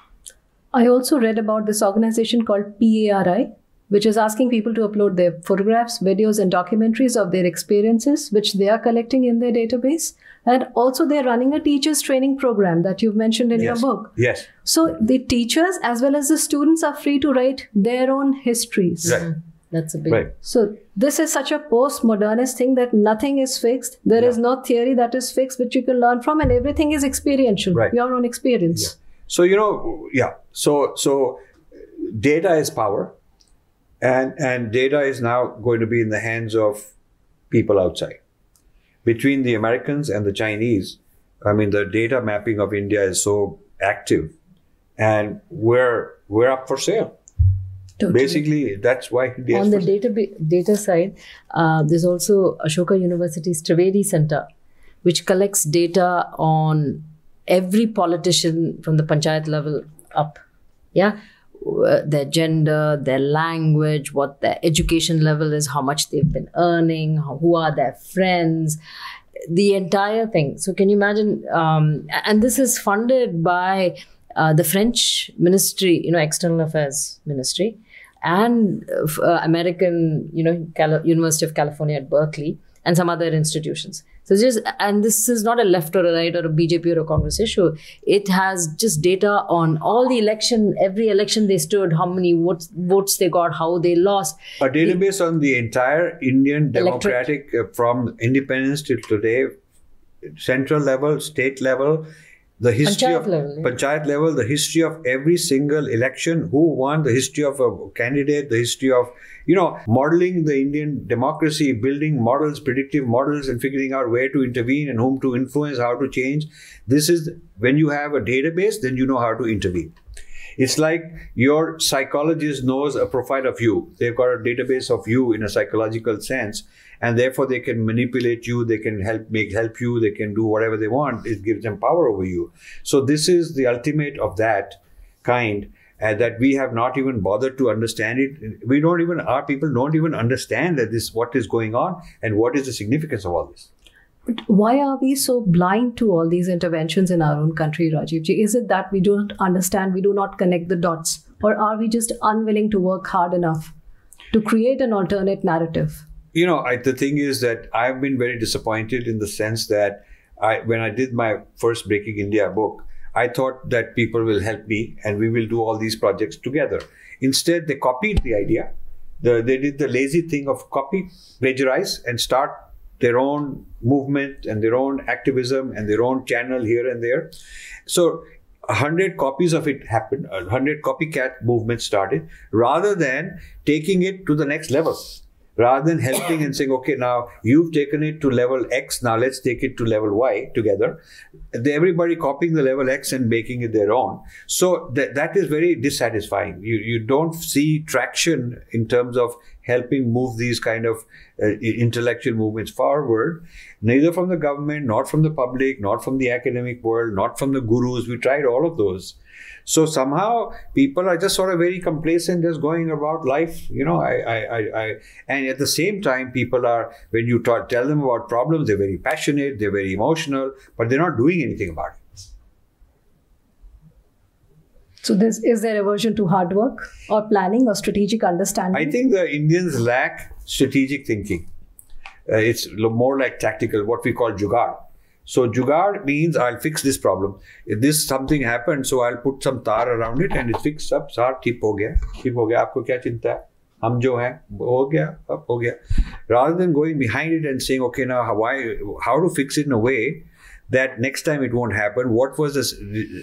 I also read about this organization called PARI, which is asking people to upload their photographs, videos, and documentaries of their experiences, which they are collecting in their database. And also, they're running a teachers training program that you've mentioned in Yes. your book. Yes, So, the teachers as well as the students are free to write their own histories. right, mm-hmm. That's a big. right. So, this is such a postmodernist thing that nothing is fixed. There is Yeah. no theory that is fixed which you can learn from, and everything is experiential, Right. your own experience. So you know, yeah. So so data is power, and and data is now going to be in the hands of people outside. Between the Americans and the Chinese, I mean, the data mapping of India is so active, and we're we're up for sale. Totally. Basically, that's why India On the data data side, uh, there's also Ashoka University's Trivedi Center, which collects data on every politician from the panchayat level up. Yeah, their gender, their language, what their education level is, how much they've been earning, who are their friends, the entire thing. So can you imagine? Um, and this is funded by uh, the French Ministry, you know, External Affairs Ministry, and uh, uh, American, you know, Cal- University of California at Berkeley, and some other institutions. So just and this is not a left or a right or a BJP or a Congress issue. It has just data on all the election, every election they stood, how many votes votes they got, how they lost. a database on the entire Indian democratic uh, from independence till today, central level, state level, the history Panchayat of level, panchayat level, the history of every single election, who won, the history of a candidate, the history of you know modeling the Indian democracy, building models, predictive models, and figuring out where to intervene and whom to influence, how to change. This is when you have a database, then you know how to intervene. It's like your psychologist knows a profile of you. They've got a database of you in a psychological sense, and therefore they can manipulate you. They can help make help you. They can do whatever they want. It gives them power over you. So this is the ultimate of that kind. uh, that we have not even bothered to understand it. We don't even our people don't even understand that this what is going on and what is the significance of all this. But why are we so blind to all these interventions in our own country, Rajiv ji? Is it that we don't understand, we do not connect the dots, or are we just unwilling to work hard enough to create an alternate narrative? You know, I, the thing is that I've been very disappointed in the sense that I, when I did my first Breaking India book, I thought that people will help me and we will do all these projects together. Instead, they copied the idea. The, they did the lazy thing of copy, plagiarize, and start their own movement and their own activism and their own channel here and there. So, a hundred copies of it happened. A hundred copycat movement started, rather than taking it to the next level rather than helping and saying, okay, now you've taken it to level X, now let's take it to level Y together. Everybody copying the level X and making it their own. So that, that is very dissatisfying. You, you don't see traction in terms of helping move these kind of uh, intellectual movements forward, neither from the government, not from the public, not from the academic world, not from the gurus. We tried all of those. So somehow people are just sort of very complacent, just going about life, you know. I, I, I, I and at the same time, people are when you talk, tell them about problems, they're very passionate, they're very emotional, but they're not doing anything about it. So, this, is there aversion to hard work or planning or strategic understanding? I think the Indians lack strategic thinking. Uh, it's more like tactical, what we call jugaad. So jugaad means I'll fix this problem. If this something happened, so I'll put some tar around it and it fixed up. Sar ठीक हो गया, ठीक हो गया. आपको क्या चिंता है? हम जो हैं हो गया, अब हो गया. Rather than going behind it and saying, okay, now why, how to fix it in a way that next time it won't happen. What was this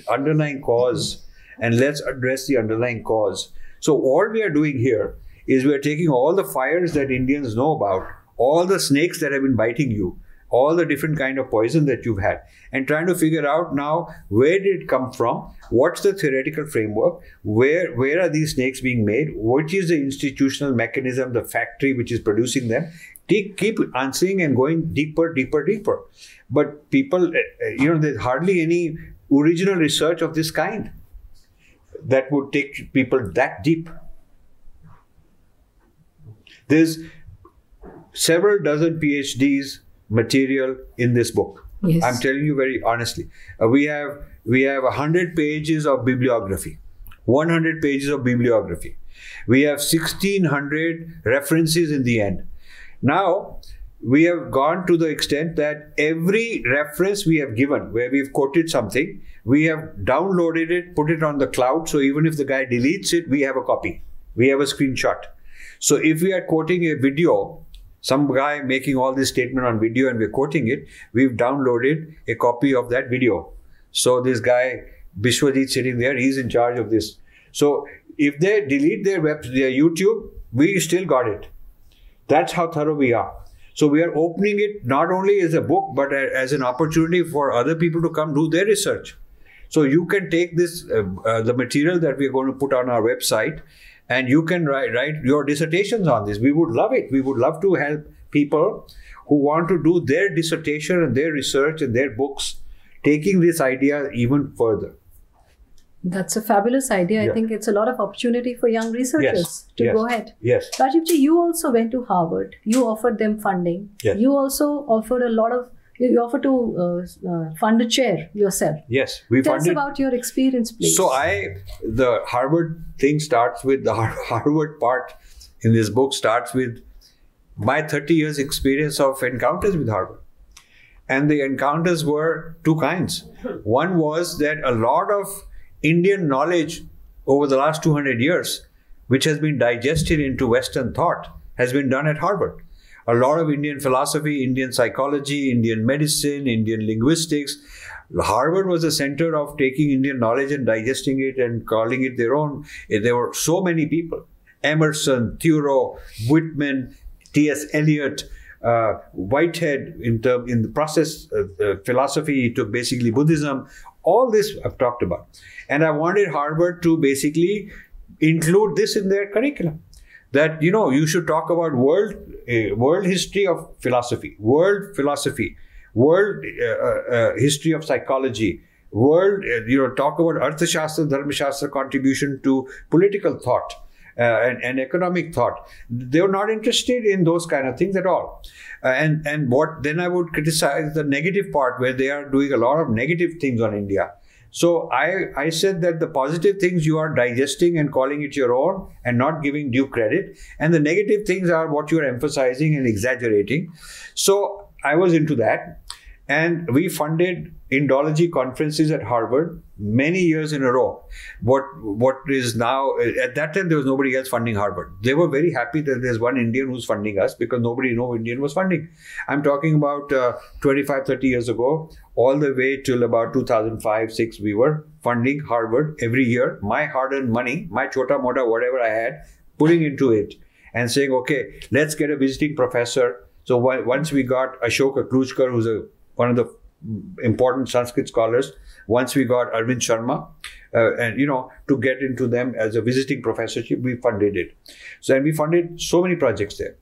underlying cause? And let's address the underlying cause. So all we are doing here is we are taking all the fires that Indians know about, all the snakes that have been biting you, all the different kind of poison that you've had. And trying to figure out now where did it come from? What's the theoretical framework? Where where are these snakes being made? What is the institutional mechanism the factory which is producing them? Keep, keep answering and going deeper deeper deeper. But people eh, eh, you know there's hardly any original research of this kind that would take people that deep. There's several dozen phds material in this book. Yes. I'm telling you very honestly. Uh, we have we have 100 pages of bibliography. 100 pages of bibliography. We have 1600 references in the end. Now, we have gone to the extent that every reference we have given, where we've quoted something, we have downloaded it, put it on the cloud. So even if the guy deletes it, we have a copy. We have a screenshot. So if we are quoting a video, some guy making all this statement on video and we're quoting it, we've downloaded a copy of that video. So this guy, Bishwajit sitting there, he's in charge of this. So if they delete their web, their YouTube, we still got it. That's how thorough we are. So we are opening it not only as a book, but as an opportunity for other people to come do their research. So you can take this, uh, uh, the material that we're going to put on our website, and you can write, write your dissertations on this. We would love it. We would love to help people who want to do their dissertation and their research and their books, taking this idea even further. That's a fabulous idea. Yeah. I think it's a lot of opportunity for young researchers yes. to yes. go ahead. Yes. Rajivji, you also went to Harvard. You offered them funding. Yes. You also offered a lot of you offer to uh, uh, fund a chair yourself. Yes, we Tell funded. us about your experience, please. So I, the Harvard thing starts with the Harvard part in this book starts with my 30 years experience of encounters with Harvard. And the encounters were two kinds. One was that a lot of Indian knowledge over the last 200 years, which has been digested into Western thought, has been done at Harvard a lot of Indian philosophy, Indian psychology, Indian medicine, Indian linguistics. Harvard was a center of taking Indian knowledge and digesting it and calling it their own. There were so many people Emerson, Thoreau, Whitman, T.S. Eliot. Uh, Whitehead in, term, in the process uh, uh, philosophy took basically Buddhism. All this I've talked about, and I wanted Harvard to basically include this in their curriculum that you know you should talk about world uh, world history of philosophy, world philosophy, world uh, uh, uh history of psychology, world uh, you know talk about Arthashastra, Dharmashastra contribution to political thought. Uh, and, and, economic thought. They were not interested in those kind of things at all. and and what then I would criticize the negative part where they are doing a lot of negative things on India. So I, I said that the positive things you are digesting and calling it your own and not giving due credit, and the negative things are what you are emphasizing and exaggerating. So I was into that. And we funded Indology conferences at Harvard many years in a row. What what is now at that time there was nobody else funding Harvard. They were very happy that there's one Indian who's funding us because nobody no Indian was funding. I'm talking about uh, 25, 30 years ago, all the way till about 2005, six. We were funding Harvard every year. My hard-earned money, my chota mota, whatever I had, putting into it and saying, okay, let's get a visiting professor. So once we got Ashoka Aklujkar, who's a one of the important Sanskrit scholars. Once we got Arvind Sharma, uh, and you know, to get into them as a visiting professorship, we funded it. So, and we funded so many projects there.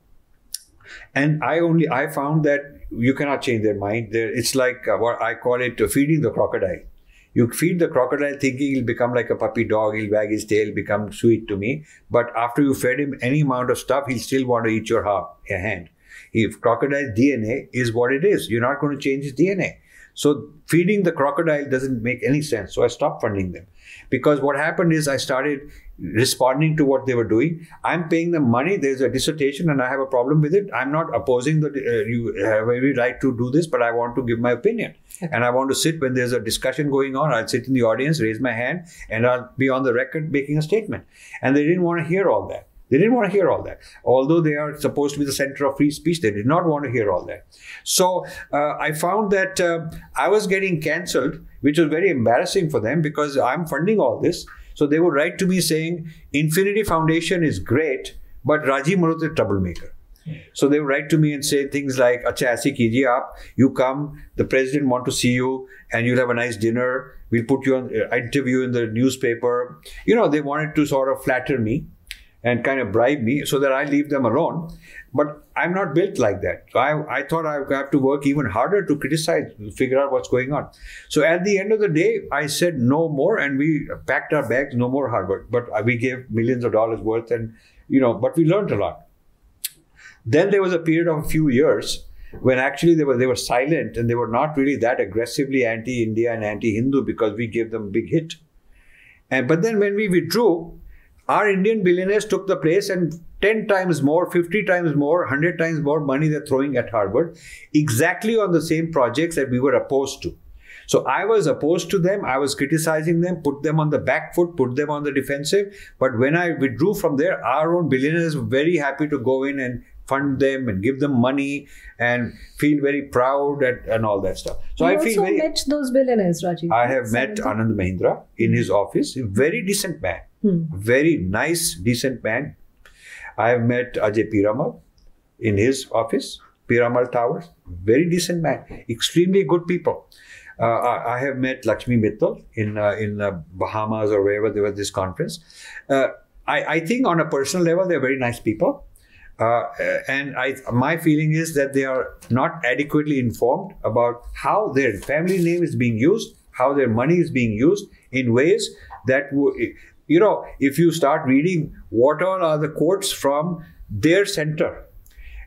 And I only I found that you cannot change their mind. There, it's like uh, what I call it uh, feeding the crocodile. You feed the crocodile thinking he'll become like a puppy dog, he'll wag his tail, become sweet to me. But after you fed him any amount of stuff, he'll still want to eat your hand. If crocodile DNA is what it is, you're not going to change his DNA. So feeding the crocodile doesn't make any sense. So I stopped funding them because what happened is I started responding to what they were doing. I'm paying them money. There's a dissertation, and I have a problem with it. I'm not opposing that uh, you have every right to do this, but I want to give my opinion. And I want to sit when there's a discussion going on. I'll sit in the audience, raise my hand, and I'll be on the record making a statement. And they didn't want to hear all that. They didn't want to hear all that. Although they are supposed to be the center of free speech, they did not want to hear all that. So uh, I found that uh, I was getting cancelled, which was very embarrassing for them because I'm funding all this. So they would write to me saying, Infinity Foundation is great, but Rajiv Malhotra is troublemaker. So they would write to me and say things like, Acha aise kijiye aap, you come, the president want to see you, and you'll have a nice dinner. We'll put you on uh, interview in the newspaper. You know, they wanted to sort of flatter me and kind of bribe me so that I leave them alone. But I'm not built like that. So I, I thought I have to work even harder to criticize, figure out what's going on. So at the end of the day, I said no more and we packed our bags, no more hard work. But we gave millions of dollars worth and, you know, but we learned a lot. Then there was a period of a few years when actually they were they were silent and they were not really that aggressively anti-India and anti-Hindu because we gave them a big hit. And but then when we withdrew, our Indian billionaires took the place and 10 times more, 50 times more, 100 times more money they're throwing at Harvard, exactly on the same projects that we were opposed to. So I was opposed to them. I was criticizing them, put them on the back foot, put them on the defensive. But when I withdrew from there, our own billionaires were very happy to go in and fund them and give them money and feel very proud at, and all that stuff. So you I feel very. met those billionaires, Rajiv. I have met Anand Mahindra in his office. A very decent man. Hmm. Very nice, decent man. I have met Ajay Piramal in his office, Piramal Towers. Very decent man. Extremely good people. Uh, I, I, have met Lakshmi Mittal in uh, in uh, Bahamas or wherever there was this conference. Uh, I, I think on a personal level, they're very nice people. Uh, and I, my feeling is that they are not adequately informed about how their family name is being used, how their money is being used in ways that you know, if you start reading what all are the quotes from their center.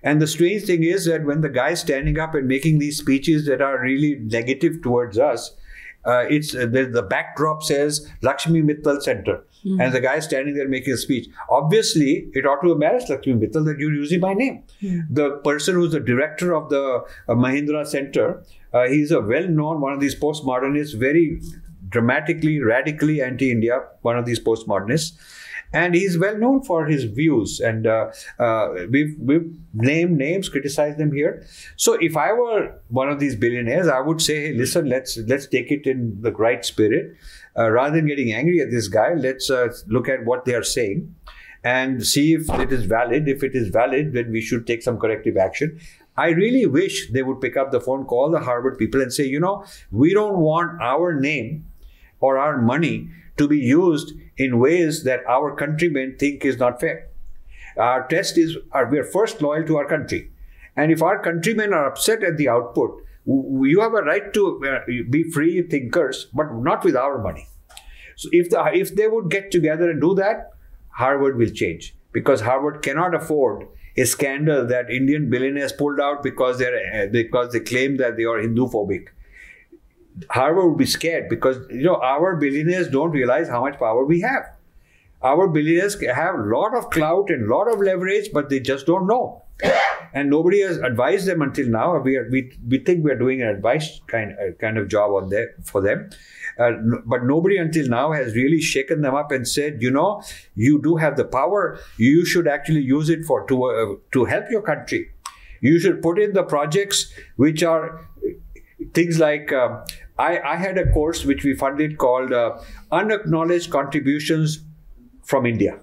And the strange thing is that when the guy is standing up and making these speeches that are really negative towards us, uh, it's uh, the, the, backdrop says Lakshmi Mittal Center, mm-hmm. and the guy standing there making a speech. Obviously, it ought to embarrass Lakshmi Mittal that you're using my name. Mm-hmm. The person who's the director of the uh, Mahindra Center, uh, he's a well-known one of these postmodernists, very dramatically, radically anti India, one of these postmodernists. And he's well known for his views, and uh, uh, we've, we've named names, criticized them here. So, if I were one of these billionaires, I would say, "Hey, listen, let's let's take it in the right spirit, uh, rather than getting angry at this guy. Let's uh, look at what they are saying, and see if it is valid. If it is valid, then we should take some corrective action. I really wish they would pick up the phone, call the Harvard people, and say, you know, we don't want our name or our money to be used in ways that our countrymen think is not fair. Our test is are we are first loyal to our country. And if our countrymen are upset at the output, you have a right to uh, be free thinkers, but not with our money. So if, the, if they would get together and do that, Harvard will change because Harvard cannot afford a scandal that Indian billionaires pulled out because they're uh, because they claim that they are Hindu phobic Harvard would be scared because you know our billionaires don't realize how much power we have. Our billionaires have a lot of clout and a lot of leverage, but they just don't know. And nobody has advised them until now. We are, we, we think we are doing an advice kind uh, kind of job on there for them, uh, but nobody until now has really shaken them up and said, you know, you do have the power. You should actually use it for to uh, to help your country. You should put in the projects which are things like uh, I, I had a course which we funded called uh, unacknowledged contributions from India.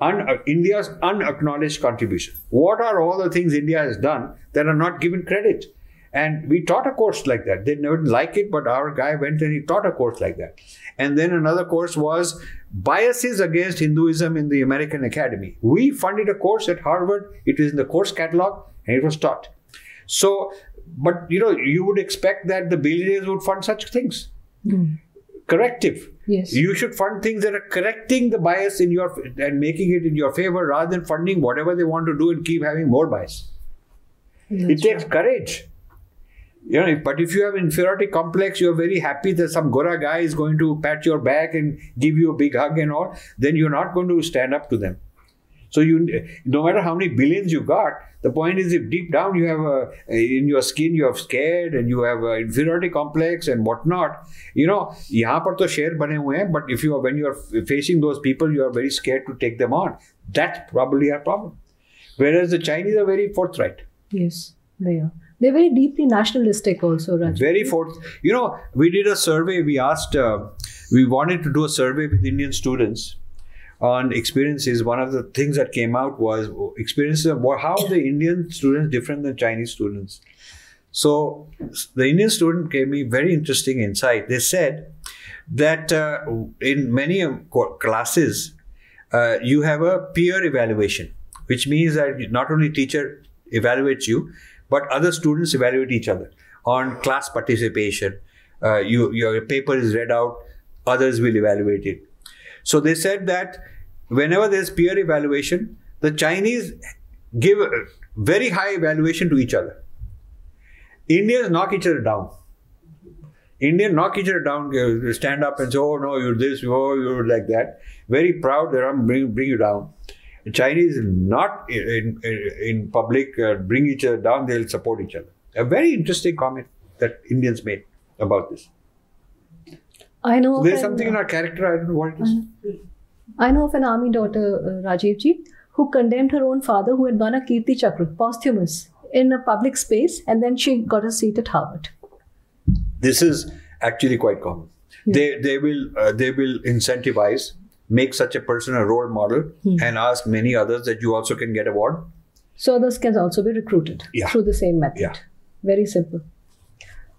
Un- uh, India's unacknowledged contribution. What are all the things India has done that are not given credit? And we taught a course like that. They didn't like it, but our guy went and he taught a course like that. And then another course was biases against Hinduism in the American Academy. We funded a course at Harvard. It was in the course catalog and it was taught. So, but you know, you would expect that the billionaires would fund such things. Hmm. Corrective. Yes. You should fund things that are correcting the bias in your and making it in your favor rather than funding whatever they want to do and keep having more bias. it takes courage. You know, but if you have inferiority complex, you're very happy that some Gora guy is going to pat your back and give you a big hug and all, then you're not going to stand up to them. So you, no matter how many billions you got, the point is if deep down you have a in your skin you have scared and you have a inferiority complex and whatnot, you know, यहाँ पर तो शेर बने हुए हैं, but if you are when you are facing those people, you are very scared to take them on. That's probably a problem. Whereas the Chinese are very forthright. Yes, they are. They're very deeply nationalistic, also, Raj. Very forth. You know, we did a survey. We asked, uh, we wanted to do a survey with Indian students on experiences. One of the things that came out was experiences of how the Indian students different than Chinese students. So the Indian student gave me very interesting insight. They said that uh, in many um, classes, uh, you have a peer evaluation, which means that not only teacher evaluates you, but other students evaluate each other on class participation. Uh, you, your paper is read out, others will evaluate it. So they said that whenever there's peer evaluation, the Chinese give very high evaluation to each other. Indians knock each other down. Indian knock each other down, stand up and say, "Oh no, you're this, oh you're like that." Very proud, they are bring bring you down. Chinese not in in, in public uh, bring each other down; they'll support each other. A very interesting comment that Indians made about this. I know. of There's something in our character. I don't know what it is. I know of an army daughter, uh, Rajiv ji, who condemned her own father, who had won a Kirti Chakra, posthumous, in a public space, and then she got a seat at Harvard. this is actually quite common. They they will uh, they will incentivize, make such a person a role model, and ask many others that you also can get award. So others can also be recruited Yeah. through the same method. Yeah. Very simple.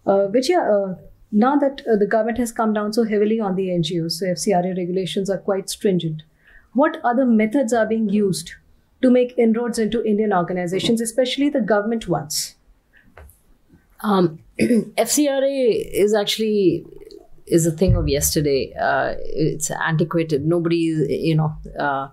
Uh, Vijaya, uh, now that uh, the government has come down so heavily on the NGOs, so FCRA regulations are quite stringent, what other methods are being used to make inroads into Indian organizations, especially the government ones? Um, FCRA is actually is a thing of yesterday. Uh, it's antiquated. Nobody, you know. Uh,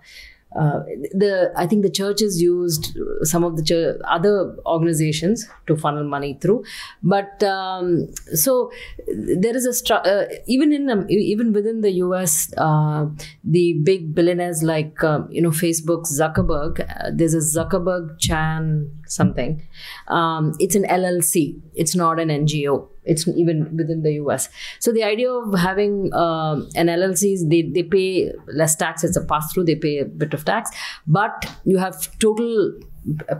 uh, the I think the churches used some of the chur- other organizations to funnel money through, but um, so there is a stru- uh, even in um, even within the U.S. Uh, the big billionaires like um, you know Facebook Zuckerberg. Uh, there's a Zuckerberg Chan something. Um, it's an LLC. It's not an NGO. It's even within the US. So the idea of having um, an LLC is they, they pay less tax. It's a pass through. They pay a bit of tax, but you have total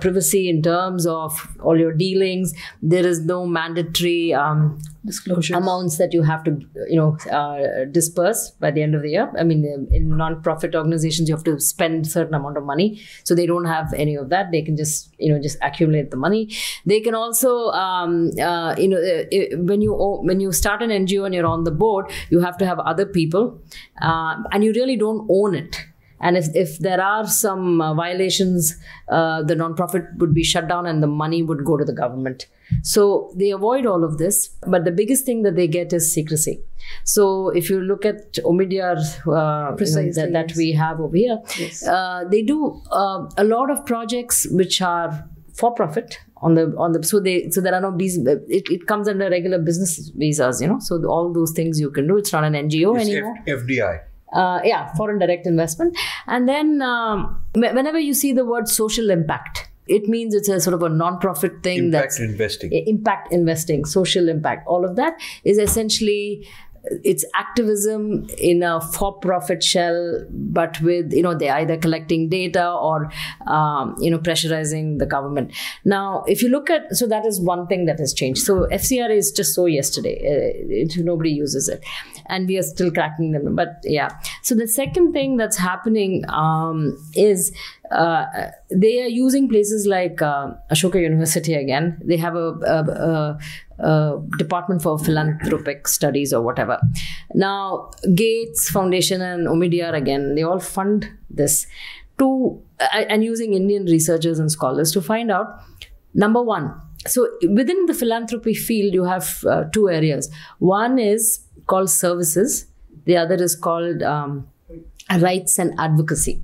privacy in terms of all your dealings. There is no mandatory um, Disclosures. amounts that you have to you know uh, disperse by the end of the year. I mean in non-profit organizations you have to spend certain amount of money. So they don't have any of that. They can just you know just accumulate the money. They can also um, uh, you know uh, uh, when you when you start an ngo and you're on the board you have to have other people uh, and you really don't own it and if, if there are some uh, violations, uh, the nonprofit would be shut down and the money would go to the government. So they avoid all of this. But the biggest thing that they get is secrecy. So if you look at Omidyar, uh, you know, that, that yes. we have over here, Yes. uh, they do uh, a lot of projects which are for profit on the on the so they so there are no visas it, it comes under regular business visas you know so all those things you can do it's not an ngo It's anymore F- FDI. Uh, yeah, foreign direct investment. And then um, whenever you see the word social impact, it means it's a sort of a non-profit thing Impact that's investing. impact investing, social impact. All of that is essentially it's activism in a for-profit shell, but with you know they're either collecting data or um, you know pressurizing the government. Now, if you look at so that is one thing that has changed. So FCRA is just so yesterday, uh, it, nobody uses it, and we are still cracking them. But yeah, so the second thing that's happening um, is uh, they are using places like uh, Ashoka University again. They have a, a, a department for philanthropic studies or whatever. Now, Gates Foundation and Omidyar again, they all fund this to uh, and using Indian researchers and scholars to find out number one. So within the philanthropy field, you have uh, two areas. One is called services. The other is called um, rights and advocacy.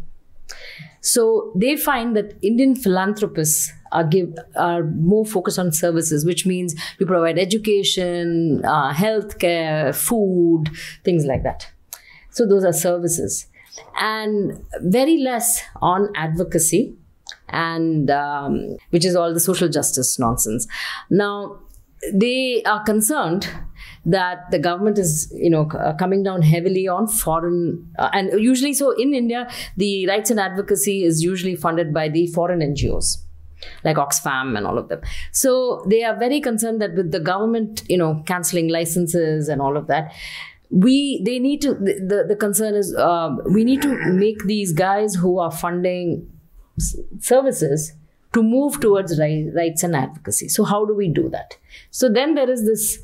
So they find that Indian philanthropists are give are more focused on services, which means you provide education, uh, healthcare, food, things like that. So those are services, and very less on advocacy, and um, which is all the social justice nonsense. Now they are concerned that the government is you know uh, coming down heavily on foreign uh, and usually so in india the rights and advocacy is usually funded by the foreign ngos like oxfam and all of them so they are very concerned that with the government you know canceling licenses and all of that we they need to the, the, concern is um, we need to make these guys who are funding services to move towards rights and advocacy. So, how do we do that? So, then there is this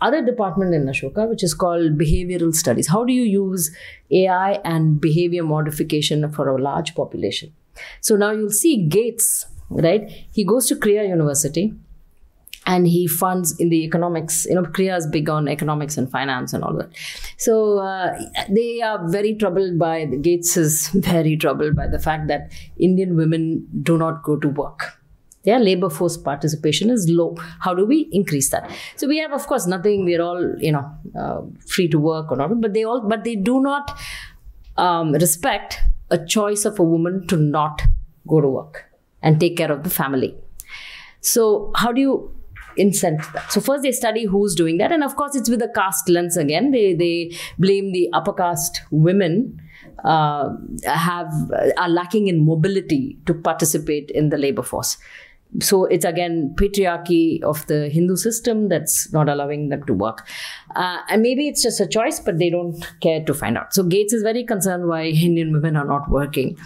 other department in Ashoka, which is called behavioral studies. How do you use AI and behavior modification for a large population? So, now you'll see Gates, right? He goes to Krea University and he funds in the economics you know krea is big on economics and finance and all that. So uh, they are very troubled by gates is very troubled by the fact that indian women do not go to work. Their labor force participation is low. How do we increase that? So we have of course nothing. We're all you know uh, free to work or not but they all but they do not um, respect a choice of a woman to not go to work and take care of the family so how do you incent that? So first they study who's doing that, and of course it's with the caste lens again. They they blame the upper caste women uh, have are lacking in mobility to participate in the labor force. So it's again patriarchy of the Hindu system that's not allowing them to work, uh, and maybe it's just a choice, but they don't care to find out. So Gates is very concerned why Indian women are not working.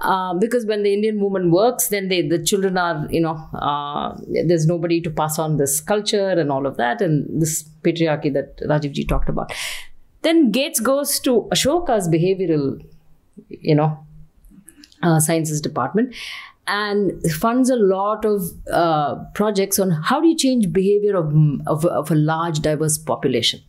Uh, because when the Indian woman works, then they, the children are, you know, uh, there's nobody to pass on this culture and all of that, and this patriarchy that Rajivji talked about. Then Gates goes to Ashoka's behavioral, you know, uh, sciences department and funds a lot of uh, projects on how do you change behavior of, of, of a large diverse population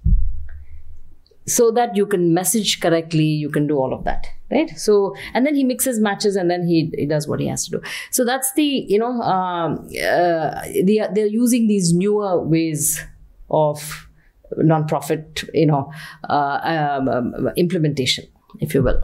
so that you can message correctly you can do all of that right? So and then he mixes matches and then he, he does what he has to do. So that's the you know um, uh, they are, they're using these newer ways of non-profit you know uh, um, um, implementation if you will.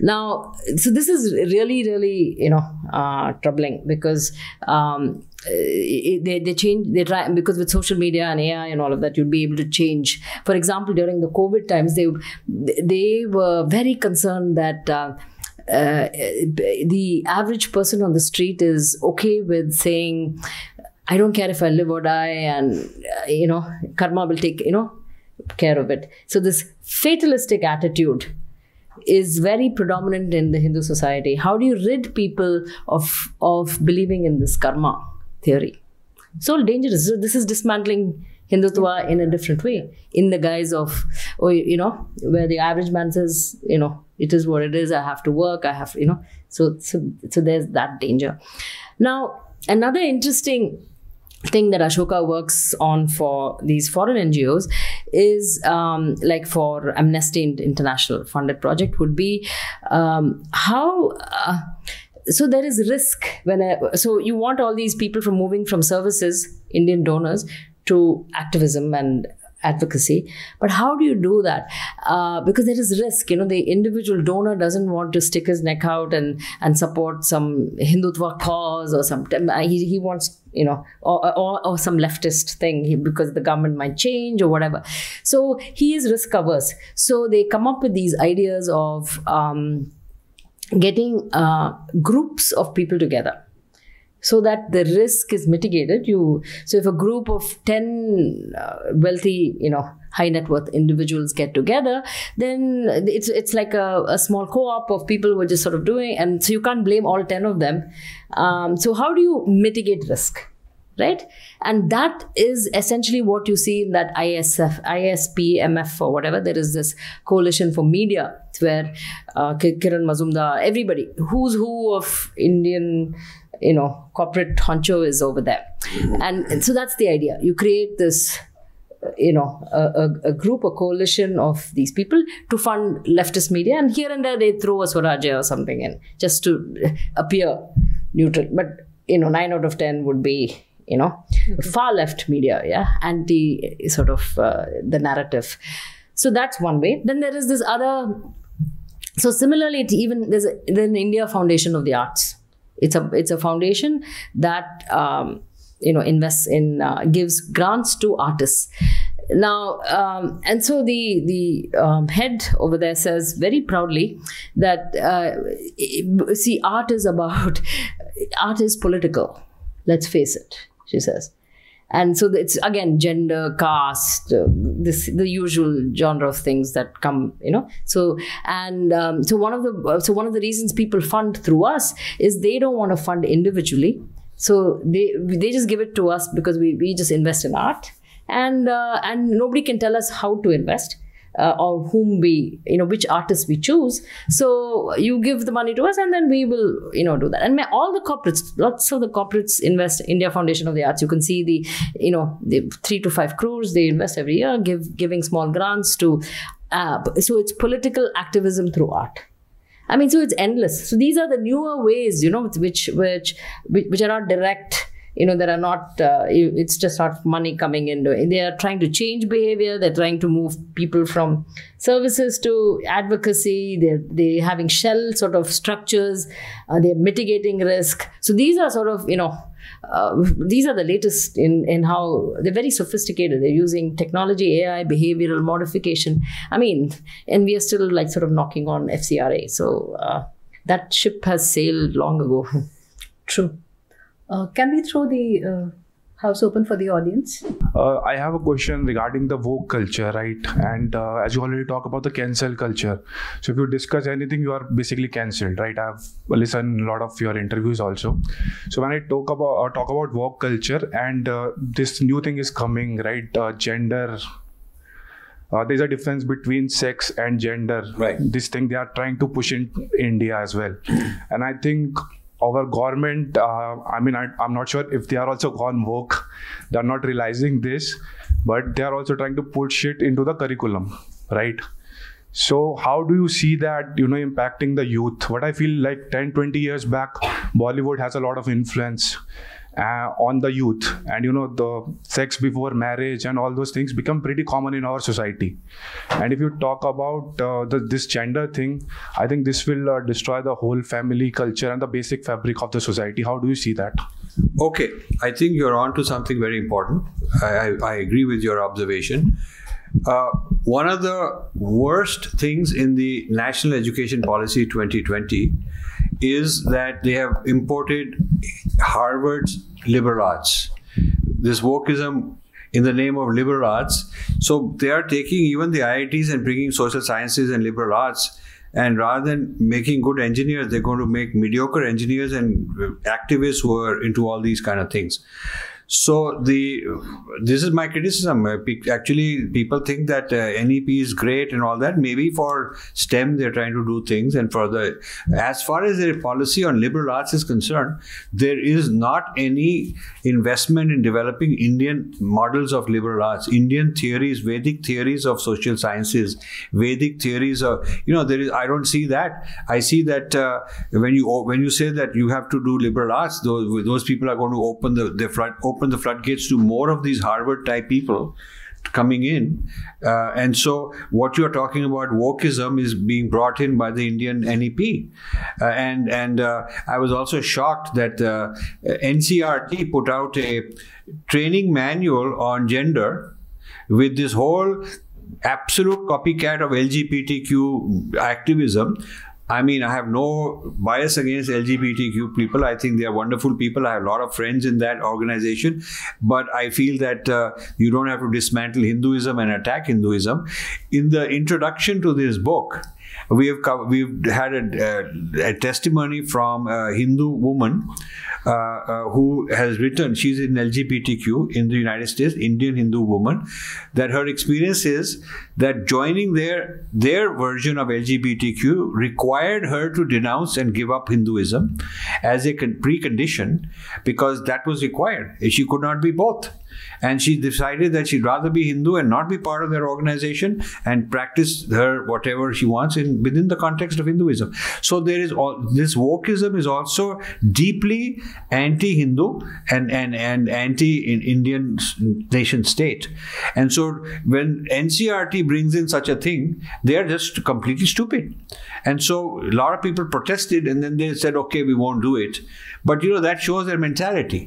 Now so this is really really you know uh, troubling because um, they, they change they try because with social media and ai and all of that you'd be able to change. For example during the covid times they they were very concerned that uh, uh, the average person on the street is okay with saying i don't care if i live or die and uh, you know karma will take you know care of it. So this fatalistic attitude is very predominant in the Hindu society. How do you rid people of of believing in this karma theory? So dangerous. So this is dismantling Hindutva in a different way, in the guise of, oh, you know, where the average man says, you know, it is what it is. I have to work. I have, you know. So so so there's that danger. Now another interesting thing that Ashoka works on for these foreign NGOs is um, like for Amnesty International funded project would be um, how uh, so there is risk when I, so you want all these people from moving from services indian donors to activism and advocacy. But how do you do that? Uh, because there is risk you know the individual donor doesn't want to stick his neck out and and support some hindutva cause or some he, he wants you know or, or, or some leftist thing because the government might change or whatever. So he is risk averse. So they come up with these ideas of um, getting uh, groups of people together so that the risk is mitigated. You so if a group of 10 uh, wealthy you know high net worth individuals get together then it's it's like a, a, small co-op of people who are just sort of doing and so you can't blame all 10 of them. Um, so how do you mitigate risk right? And that is essentially what you see in that isf ispmf or whatever. There is this coalition for media where uh, kiran mazumdar everybody who's who of indian you know corporate honcho is over there. And, and so that's the idea. You create this you know a, a, group a coalition of these people to fund leftist media. And here and there they throw a swarajya or something in just to appear neutral. But you know 9 out of 10 would be you know okay. far left media yeah anti sort of uh, the narrative. So that's one way. Then there is this other so similarly even there's a, there's india foundation of the arts. It's a it's a foundation that um, you know invests in uh, gives grants to artists. Now um, and so the the um, head over there says very proudly that uh, see art is about art is political. Let's face it she says. And so it's again gender caste uh, this the usual genre of things that come you know. So and um, so one of the so one of the reasons people fund through us is they don't want to fund individually. So they they just give it to us because we, we just invest in art. And uh, and nobody can tell us how to invest uh, or whom we you know which artists we choose. So you give the money to us and then we will you know do that. And all the corporates lots of the corporates invest india foundation of the arts you can see the you know the three to five crores they invest every year give giving small grants to uh, so it's political activism through art. I mean, so it's endless. So these are the newer ways, you know, which which which are not direct you know there are not uh, it's just not money coming in. They are trying to change behavior. They're trying to move people from services to advocacy. They're they having shell sort of structures. Uh, they're mitigating risk. So these are sort of you know uh, these are the latest in in how they're very sophisticated. They're using technology ai behavioral modification. I mean and we are still like sort of knocking on fcra so uh, that ship has sailed long ago. True uh, can we throw the uh, house open for the audience? Uh, I have a question regarding the woke culture, right? And uh, as you already talk about the cancel culture, so if you discuss anything, you are basically cancelled, right? I've listened a lot of your interviews also. So when I talk about uh, talk about woke culture, and uh, this new thing is coming, right? gender. there's a difference between sex and gender. Right. This thing they are trying to push in India as well, and I think our government, uh, I mean, I, am not sure if they are also gone woke. They're not realizing this, but they are also trying to put shit into the curriculum, right? So how do you see that, you know, impacting the youth? What I feel like 10, 20 years back, Bollywood has a lot of influence uh, on the youth and you know the sex before marriage and all those things become pretty common in our society. And if you talk about uh, the, this gender thing i think this will uh, destroy the whole family culture and the basic fabric of the society. How do you see that? Okay. I think you're on to something very important. I, I, I agree with your observation. Uh, one of the worst things in the national education policy 2020 is that they have imported Harvard's liberal arts. This wokeism in the name of liberal arts. So they are taking even the IITs and bringing social sciences and liberal arts. And rather than making good engineers, they're going to make mediocre engineers and activists who are into all these kind of things. So the this is my criticism. Uh, Actually, people think that uh, NEP is great and all that. Maybe for STEM they're trying to do things, and for the as far as their policy on liberal arts is concerned, there is not any investment in developing Indian models of liberal arts, Indian theories, Vedic theories of social sciences, Vedic theories of you know there is. I don't see that. I see that uh, when you when you say that you have to do liberal arts, those those people are going to open the the front open the floodgates to more of these Harvard type people coming in. Uh, and so, what you're talking about, wokeism, is being brought in by the Indian NEP. Uh, and and uh, I was also shocked that uh, NCERT put out a training manual on gender with this whole absolute copycat of LGBTQ activism. I mean, I have no bias against LGBTQ people. I think they are wonderful people. I have a lot of friends in that organization. But I feel that uh, you don't have to dismantle Hinduism and attack Hinduism. In the introduction to this book, we have we've had a, a, a testimony from a Hindu woman uh, uh, who has written. She's in LGBTQ in the United States, Indian Hindu woman. That her experience is that joining their their version of LGBTQ required her to denounce and give up Hinduism as a con- precondition because that was required. She could not be both and she decided that she'd rather be Hindu and not be part of their organization and practice her whatever she wants in within the context of Hinduism. So there is all this wokeism is also deeply anti-Hindu and and and anti-Indian nation state. And so when NCERT brings in such a thing, they are just completely stupid. And so a lot of people protested, and then they said, "Okay, we won't do it." But you know that shows their mentality.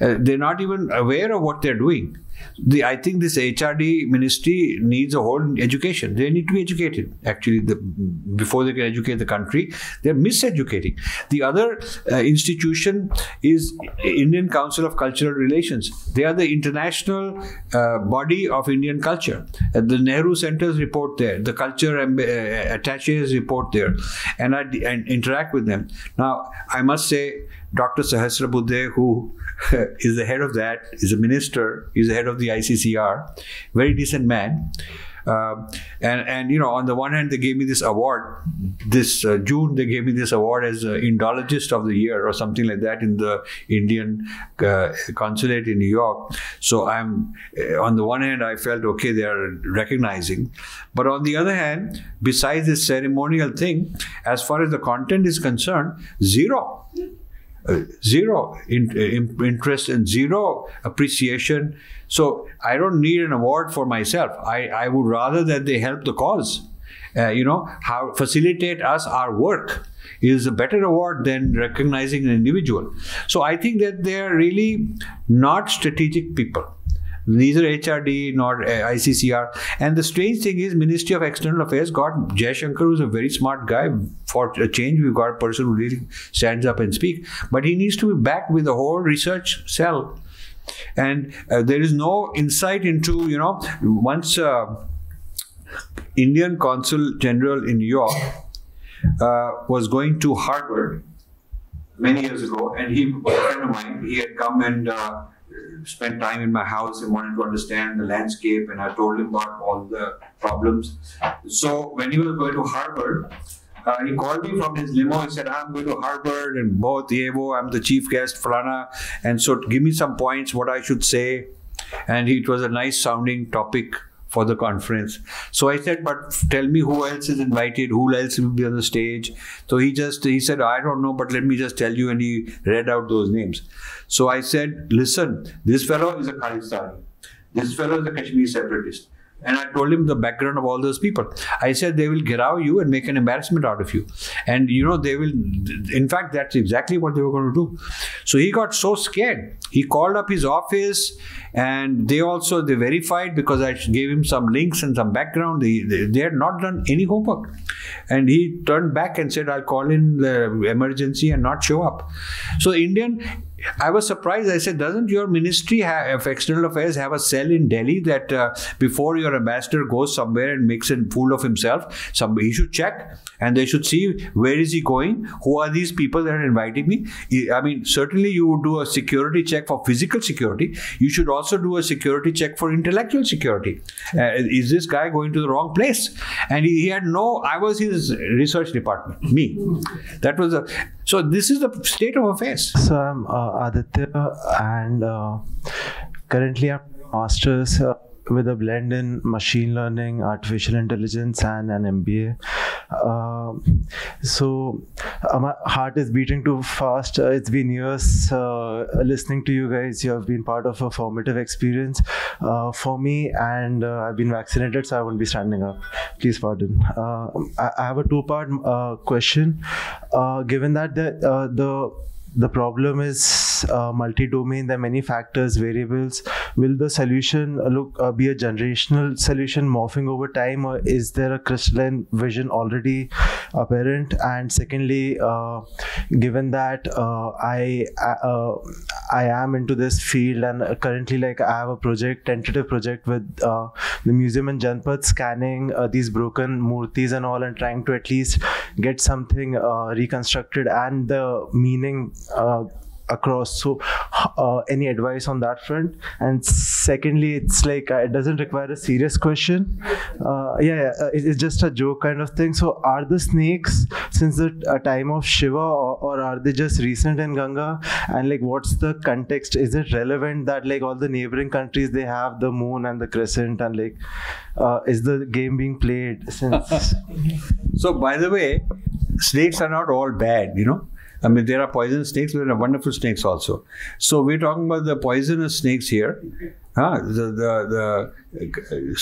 Uh, they're not even aware of what they're doing. The, I think this HRD ministry needs a whole education. They need to be educated. Actually, the, before they can educate the country, they're miseducating. The other uh, institution is Indian Council of Cultural Relations. They are the international uh, body of Indian culture. Uh, the Nehru centers report there. The culture uh, attaches report there, and I and interact with them. Now, I must say, Dr. Sahasrabuddhe, who is the head of that, is a minister, is the head of the ICCR, very decent man. Uh, and and you know, on the one hand, they gave me this award. This uh, June, they gave me this award as uh, Indologist of the Year or something like that in the Indian uh, consulate in New York. So I'm uh, on the one hand, I felt okay, they are recognizing, but on the other hand, besides this ceremonial thing, as far as the content is concerned, zero. Uh, zero in, in, interest and zero appreciation. So I don't need an award for myself. I, I would rather that they help the cause. Uh, you know, how facilitate us our work is a better award than recognizing an individual. So I think that they are really not strategic people neither HRD nor uh, ICCR. And the strange thing is, Ministry of External Affairs got Jaishankar, who's a very smart guy. For a change, we've got a person who really stands up and speaks. But he needs to be backed with a whole research cell. And uh, there is no insight into, you know, once uh, Indian Consul General in New York uh, was going to Harvard many years ago, and he, a friend of mine, he had come and uh, spent time in my house and wanted to understand the landscape, and I told him about all the problems. So when he was going to Harvard, uh, he called me from his limo and said, I'm going to Harvard and both Yevo, I'm the chief guest, Falana. And so give me some points, what I should say. And it was a nice sounding topic for the conference. So I said, but tell me who else is invited, who else will be on the stage. So he just, he said, I don't know, but let me just tell you. And he read out those names. So I said, listen, this fellow is a Khalistani. This fellow is a Kashmir separatist. And I told him the background of all those people. I said they will gherao you and make an embarrassment out of you. And you know, they will, in fact, that's exactly what they were going to do. So he got so scared. He called up his office and they also, they verified because I gave him some links and some background. They, they, they had not done any homework. And he turned back and said, I'll call in the emergency and not show up. So Indian I was surprised. I said, doesn't your Ministry have, of External Affairs have a cell in Delhi that uh, before your ambassador goes somewhere and makes a fool of himself, somebody he should check and they should see where is he going, who are these people that are inviting me. I mean, certainly you would do a security check for physical security. You should also do a security check for intellectual security. Uh, is this guy going to the wrong place? And he, he had no. I was his research department. Me. That was a. So this is the state of affairs. So I'm uh, Aditya, and uh, currently I'm masters uh, with a blend in machine learning, artificial intelligence, and an MBA. Um, so uh, my heart is beating too fast. Uh, it's been years uh, listening to you guys. You have been part of a formative experience uh, for me, and uh, I've been vaccinated, so I won't be standing up. Please pardon. Uh, I, I have a two-part uh, question. Uh, given that the uh, the the problem is uh, multi-domain there are many factors variables. Will the solution look uh, be a generational solution morphing over time or is there a crystalline vision already apparent? And secondly uh, given that uh, I uh, I am into this field and currently like I have a project tentative project with uh, the museum in Janpath scanning these broken murtis and all and trying to at least get something reconstructed and the meaning uh, across. So uh, any advice on that front? And secondly it's like uh, it doesn't require a serious question. Uh, yeah, yeah uh, it's just a joke kind of thing. So are the snakes since the uh, time of shiva or, or are they just recent in ganga? And like what's the context? Is it relevant that like all the neighboring countries they have the moon and the crescent and like uh, is the game being played since? So, by the way, snakes are not all bad, you know. I mean, there are poisonous snakes, but there are wonderful snakes also. So, we're talking about the poisonous snakes here. The, the, the,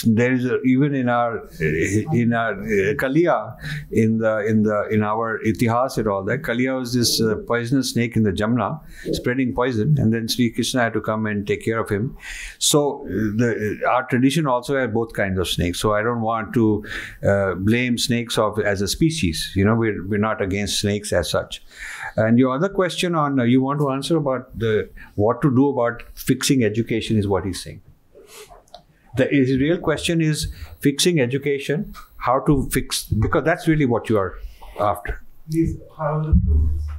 there is a, even in our in our uh, Kalia in the in the in our itihas and all that Kalia was this uh, poisonous snake in the Jamna spreading poison and then Sri Krishna had to come and take care of him. So the our tradition also had both kinds of snakes so I don't want to uh, blame snakes of as a species you know we're, we're not against snakes as such. And your other question on uh, you want to answer about the what to do about fixing education is what he's saying the real question is fixing education how to fix because that's really what you are after.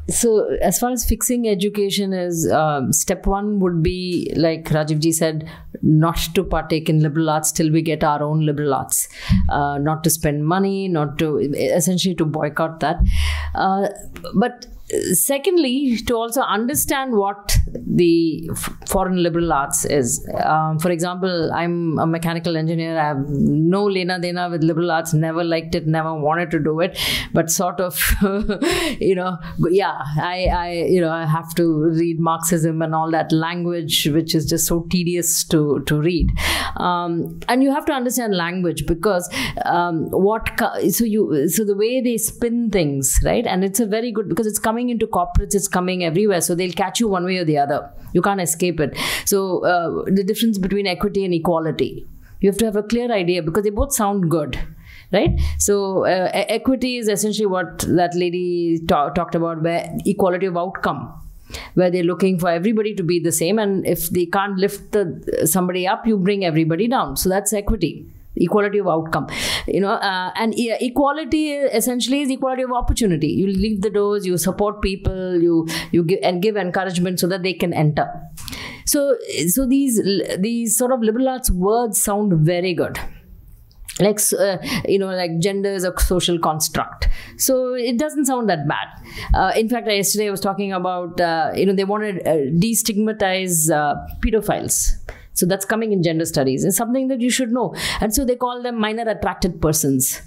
So as far as fixing education is um, step one would be like rajiv ji said not to partake in liberal arts till we get our own liberal arts. Uh, not to spend money not to essentially to boycott that. Uh, but secondly to also understand what the foreign liberal arts is. Um, for example i'm a mechanical engineer. I have no lena dena with liberal arts. Never liked it never wanted to do it. But sort of you know yeah i i you know i have to read marxism and all that language which is just so tedious to to read. Um, and you have to understand language because um, what so you so the way they spin things right? And it's a very good because it's coming into corporates it's coming everywhere. So they'll catch you one way or the other. You can't escape it. So uh, the difference between equity and equality. You have to have a clear idea because they both sound good right? So uh, equity is essentially what that lady ta- talked about where equality of outcome where they're looking for everybody to be the same. And if they can't lift the somebody up you bring everybody down. So that's equity equality of outcome. You know uh, and equality essentially is equality of opportunity. You leave the doors you support people you you give and give encouragement so that they can enter. So so these these sort of liberal arts words sound very good. Like uh, you know like gender is a social construct. So it doesn't sound that bad. Uh, in fact yesterday i was talking about uh, you know they want to uh, destigmatize uh, pedophiles so that's coming in gender studies. It's something that you should know. And so they call them minor attracted persons.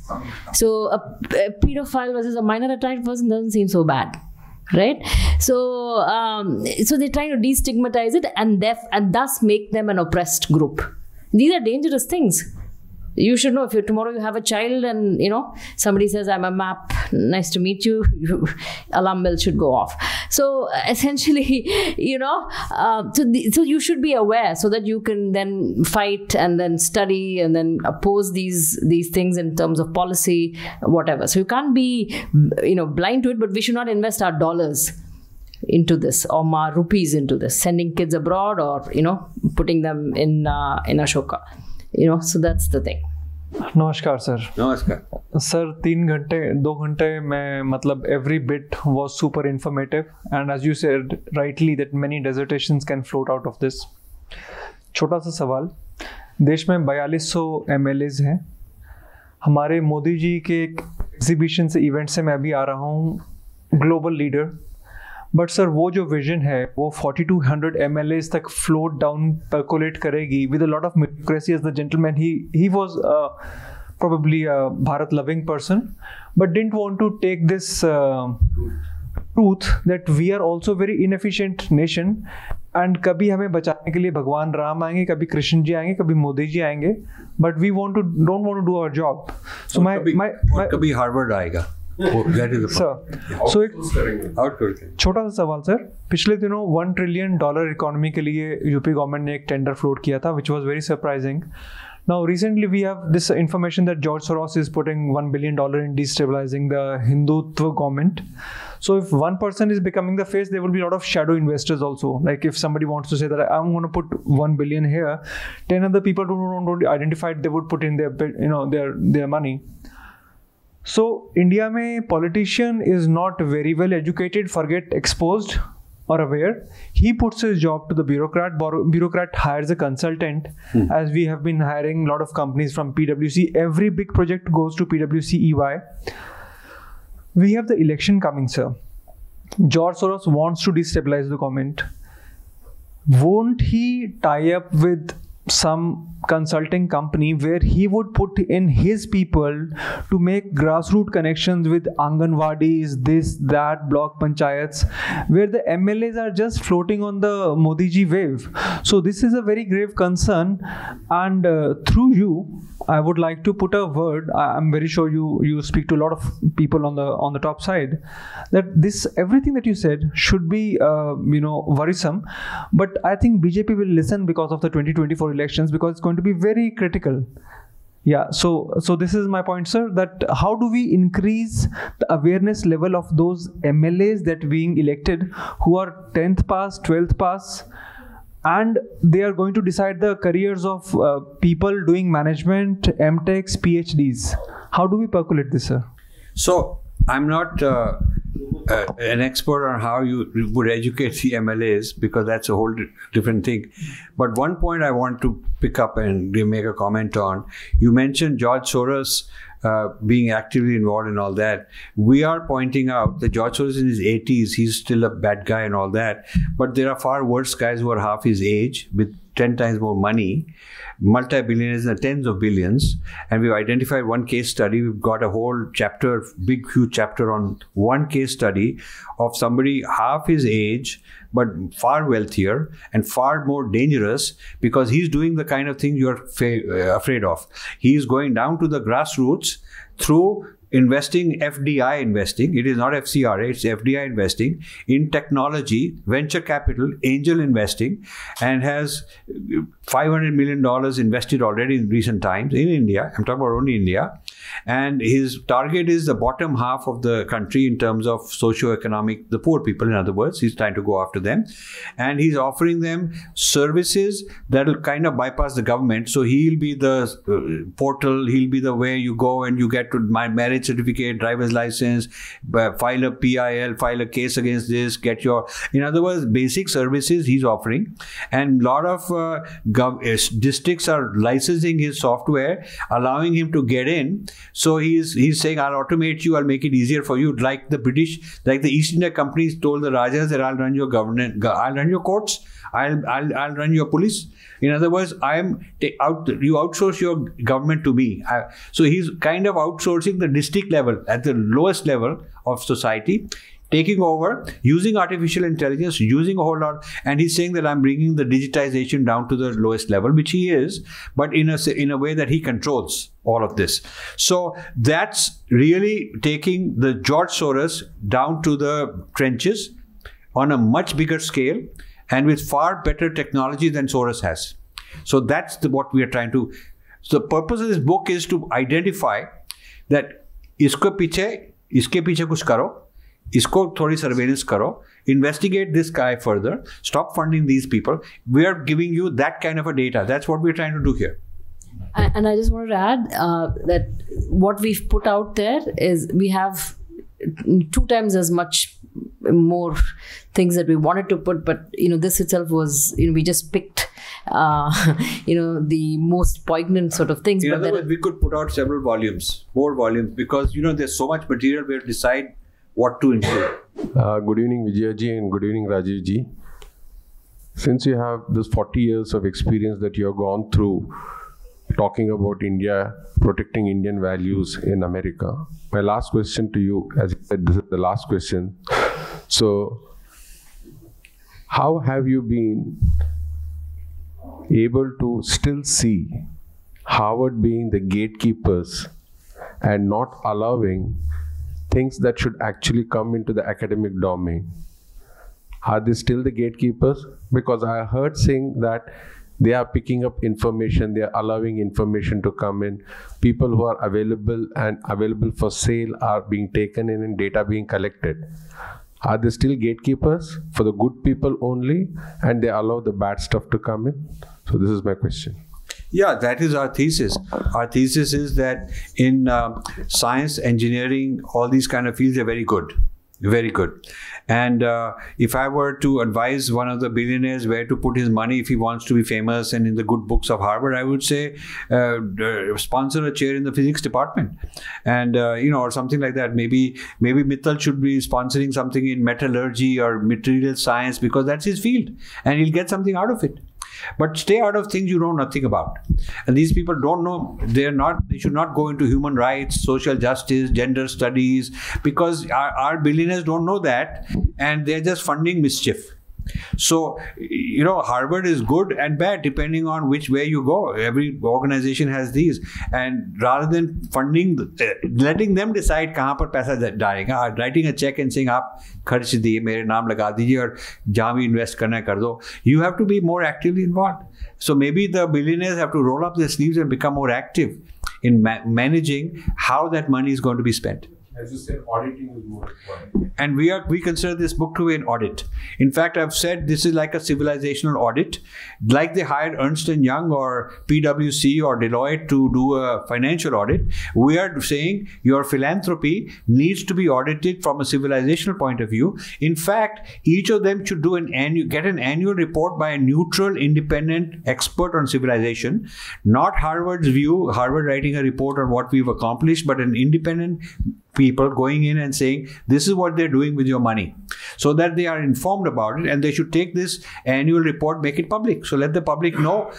So a, a pedophile versus a minor attracted person doesn't seem so bad right? So um, so they're trying to destigmatize it and def- and thus make them an oppressed group. These are dangerous things you should know if you tomorrow you have a child and you know somebody says i'm a map nice to meet you, alarm bell should go off. So essentially you know uh, so, the, so you should be aware so that you can then fight and then study and then oppose these these things in terms of policy whatever. So you can't be you know blind to it but we should not invest our dollars into this or ma rupees into this sending kids abroad or you know putting them in uh, in ashoka you know so that's the thing. नमस्कार sir. Namaskar. Sir तीन घंटे दो घंटे में मतलब every bit was super informative and as you said rightly that many dissertations can float out of this छोटा सा सवाल देश में बयालीस सौ एम हैं। हमारे मोदी जी के एक एग्जीबिशन से इवेंट से मैं अभी आ रहा हूँ ग्लोबल लीडर बट सर वो जो विजन है वो 4200 एम तक फ्लोट डाउन परकोलेट करेगी with a lot of democracy as the gentleman he he was probably a Bharat loving person, but didn't want to take this uh, truth that we are also very inefficient nation and कभी हमें बचाने के लिए भगवान राम आएँगे कभी कृष्ण जी आएँगे कभी मोदी जी आएँगे but we want to don't want to do our job so my my कभी हार्वर्ड आएगा। दैट सर सो एक आउटसोर्स छोटा सा सवाल सर पिछले दिनों वन ट्रिलियन डॉलर इकोनॉमी के लिए यूपी गवर्नमेंट ने एक टेंडर फ्लोट किया था which was very surprising Now, recently we have this information that George Soros is putting one billion dollar in destabilizing the Hindutva government. So, if one person is becoming the face, there will be a lot of shadow investors also. Like if somebody wants to say that I'm going to put one billion here, ten other people who don't don't identify it, they would put in their bit- you know their their money. So India में politician is not very well educated, forget exposed or aware. He puts his job to the bureaucrat. Bureaucrat hires a consultant, hmm. as we have been hiring a lot of companies from PwC. Every big project goes to PwC EY. We have the election coming, sir. George Soros wants to destabilize the government. Won't he tie up with some consulting company where he would put in his people to make grassroots connections with Anganwadis, this, that, block panchayats, where the MLAs are just floating on the Modi ji wave. So this is a very grave concern, and uh, through you, I would like to put a word. I'm very sure you you speak to a lot of people on the on the top side. That this everything that you said should be uh, you know worrisome, but I think BJP will listen because of the 2024 elections because it's going to be very critical. Yeah, so so this is my point, sir. That how do we increase the awareness level of those MLAs that being elected who are 10th pass, 12th pass, and they are going to decide the careers of uh, people doing management, MTechs, PhDs. How do we percolate this, sir? So I'm not uh, uh, an expert on how you would educate the MLAs because that's a whole different thing. But one point I want to pick up and make a comment on. You mentioned George Soros. Uh, being actively involved in all that, we are pointing out that George Soros in his 80s, he's still a bad guy and all that. But there are far worse guys who are half his age with 10 times more money, multi billionaires the tens of billions. And we've identified one case study. We've got a whole chapter, big, huge chapter on one case study of somebody half his age, but far wealthier and far more dangerous because he's doing the kind of thing you're fa- uh, afraid of. He's going down to the grassroots through investing FDI investing. It is not FCRA, it's FDI investing in technology, venture capital, angel investing, and has $500 million invested already in recent times in India. I'm talking about only India. And his target is the bottom half of the country in terms of socio-economic, the poor people, in other words. He's trying to go after them. And he's offering them services that will kind of bypass the government. So he'll be the uh, portal, he'll be the way you go and you get to my marriage certificate, driver's license, file a PIL, file a case against this, get your, in other words, basic services he's offering. And a lot of uh, Uh, districts are licensing his software, allowing him to get in. So he's he's saying, I'll automate you, I'll make it easier for you. Like the British, like the East India companies told the Rajas that I'll run your government, I'll run your courts, I'll, I'll, I'll run your police. In other words, I am ta- out. You outsource your government to me. I, so he's kind of outsourcing the district level at the lowest level of society, taking over, using artificial intelligence, using a whole lot. And he's saying that I'm bringing the digitization down to the lowest level, which he is, but in a s- in a way that he controls all of this. So that's really taking the George Soros down to the trenches on a much bigger scale and with far better technology than Soros has. So that's the, what we are trying to. So the purpose of this book is to identify that इसको पीछे इसके पीछे कुछ करो इसको थोड़ी surveillance करो investigate this guy further stop funding these people we are giving you that kind of a data that's what we're trying to do here And and I just wanted to add uh, that what we've put out there is we have two times as much more things that we wanted to put, but you know this itself was you know we just picked uh, you know the most poignant sort of things. In but other there words, we could put out several volumes, more volumes, because you know there's so much material. We have to decide what to include. Uh, good evening, Vijayaji, and good evening, Rajivji. Since you have this 40 years of experience that you have gone through talking about India, protecting Indian values in America, my last question to you, as you said, this is the last question. So, how have you been able to still see Harvard being the gatekeepers and not allowing things that should actually come into the academic domain? Are they still the gatekeepers? Because I heard saying that they are picking up information, they are allowing information to come in. People who are available and available for sale are being taken in and data being collected. Are they still gatekeepers for the good people only and they allow the bad stuff to come in? So, this is my question. Yeah, that is our thesis. Our thesis is that in um, science, engineering, all these kind of fields are very good, very good. And uh, if I were to advise one of the billionaires where to put his money if he wants to be famous and in the good books of Harvard, I would say uh, uh, sponsor a chair in the physics department, and uh, you know, or something like that. Maybe maybe Mittal should be sponsoring something in metallurgy or material science because that's his field, and he'll get something out of it but stay out of things you know nothing about. And these people don't know they're not they should not go into human rights social justice gender studies because our, our billionaires don't know that and they're just funding mischief so you know harvard is good and bad depending on which way you go every organization has these and rather than funding uh, letting them decide कहाँ पर पैसा डालेगा writing a check and saying आप खर्च दिए मेरे नाम लगा दीजिए और जहाँ भी इन्वेस्ट करना है कर दो you have to be more actively involved so maybe the billionaires have to roll up their sleeves and become more active in ma- managing how that money is going to be spent As you said, auditing is more important. and we are we consider this book to be an audit. In fact, I've said this is like a civilizational audit, like they hired Ernst and Young or PwC or Deloitte to do a financial audit. We are saying your philanthropy needs to be audited from a civilizational point of view. In fact, each of them should do an annual get an annual report by a neutral, independent expert on civilization, not Harvard's view, Harvard writing a report on what we've accomplished, but an independent people going in and saying this is what they're doing with your money so that they are informed about it and they should take this annual report make it public so let the public know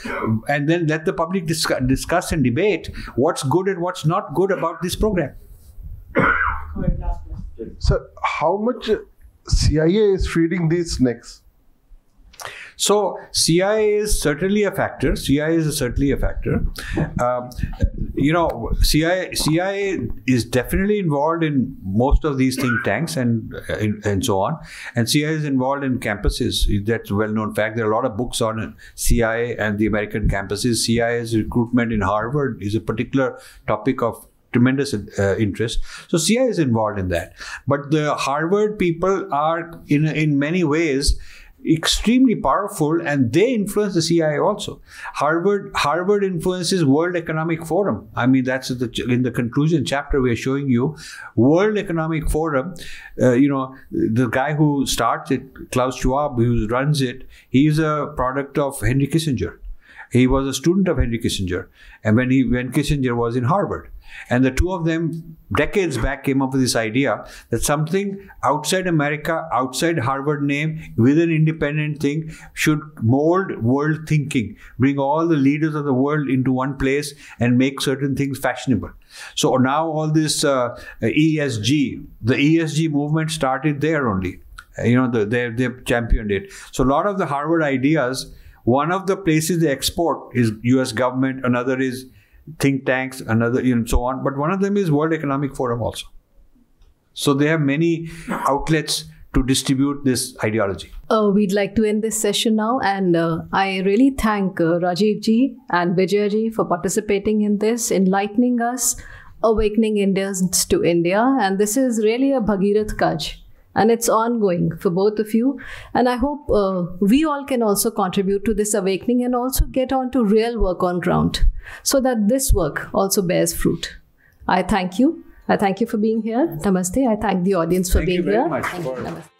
and then let the public discuss, discuss and debate what's good and what's not good about this program Sir, how much CIA is feeding these snakes? So CIA is certainly a factor. CIA is certainly a factor. Um, you know, CIA CIA is definitely involved in most of these think tanks and and so on. And CIA is involved in campuses. That's a well-known fact. There are a lot of books on CIA and the American campuses. CIA's recruitment in Harvard is a particular topic of tremendous uh, interest. So CIA is involved in that. But the Harvard people are in in many ways extremely powerful and they influence the CIA also. Harvard Harvard influences World Economic Forum. I mean that's the, in the conclusion chapter we are showing you World Economic Forum. Uh, you know the guy who starts it, Klaus Schwab, who runs it, he's a product of Henry Kissinger. He was a student of Henry Kissinger, and when he when Kissinger was in Harvard, and the two of them decades back came up with this idea that something outside America, outside Harvard name, with an independent thing, should mold world thinking, bring all the leaders of the world into one place and make certain things fashionable. So now all this uh, ESG, the ESG movement started there only. You know, the, they they championed it. So a lot of the Harvard ideas, one of the places they export is U.S. government, another is think tanks, another, you know, so on. But one of them is World Economic Forum also. So they have many outlets to distribute this ideology. Uh, we'd like to end this session now, and uh, I really thank uh, Rajiv ji and Vijay ji for participating in this, enlightening us, awakening Indians to India, and this is really a Bhagirath Kaj. And it's ongoing for both of you. And I hope uh, we all can also contribute to this awakening and also get on to real work on ground so that this work also bears fruit. I thank you. I thank you for being here. Namaste. I thank the audience for Thank being here. much Thank you. Namaste.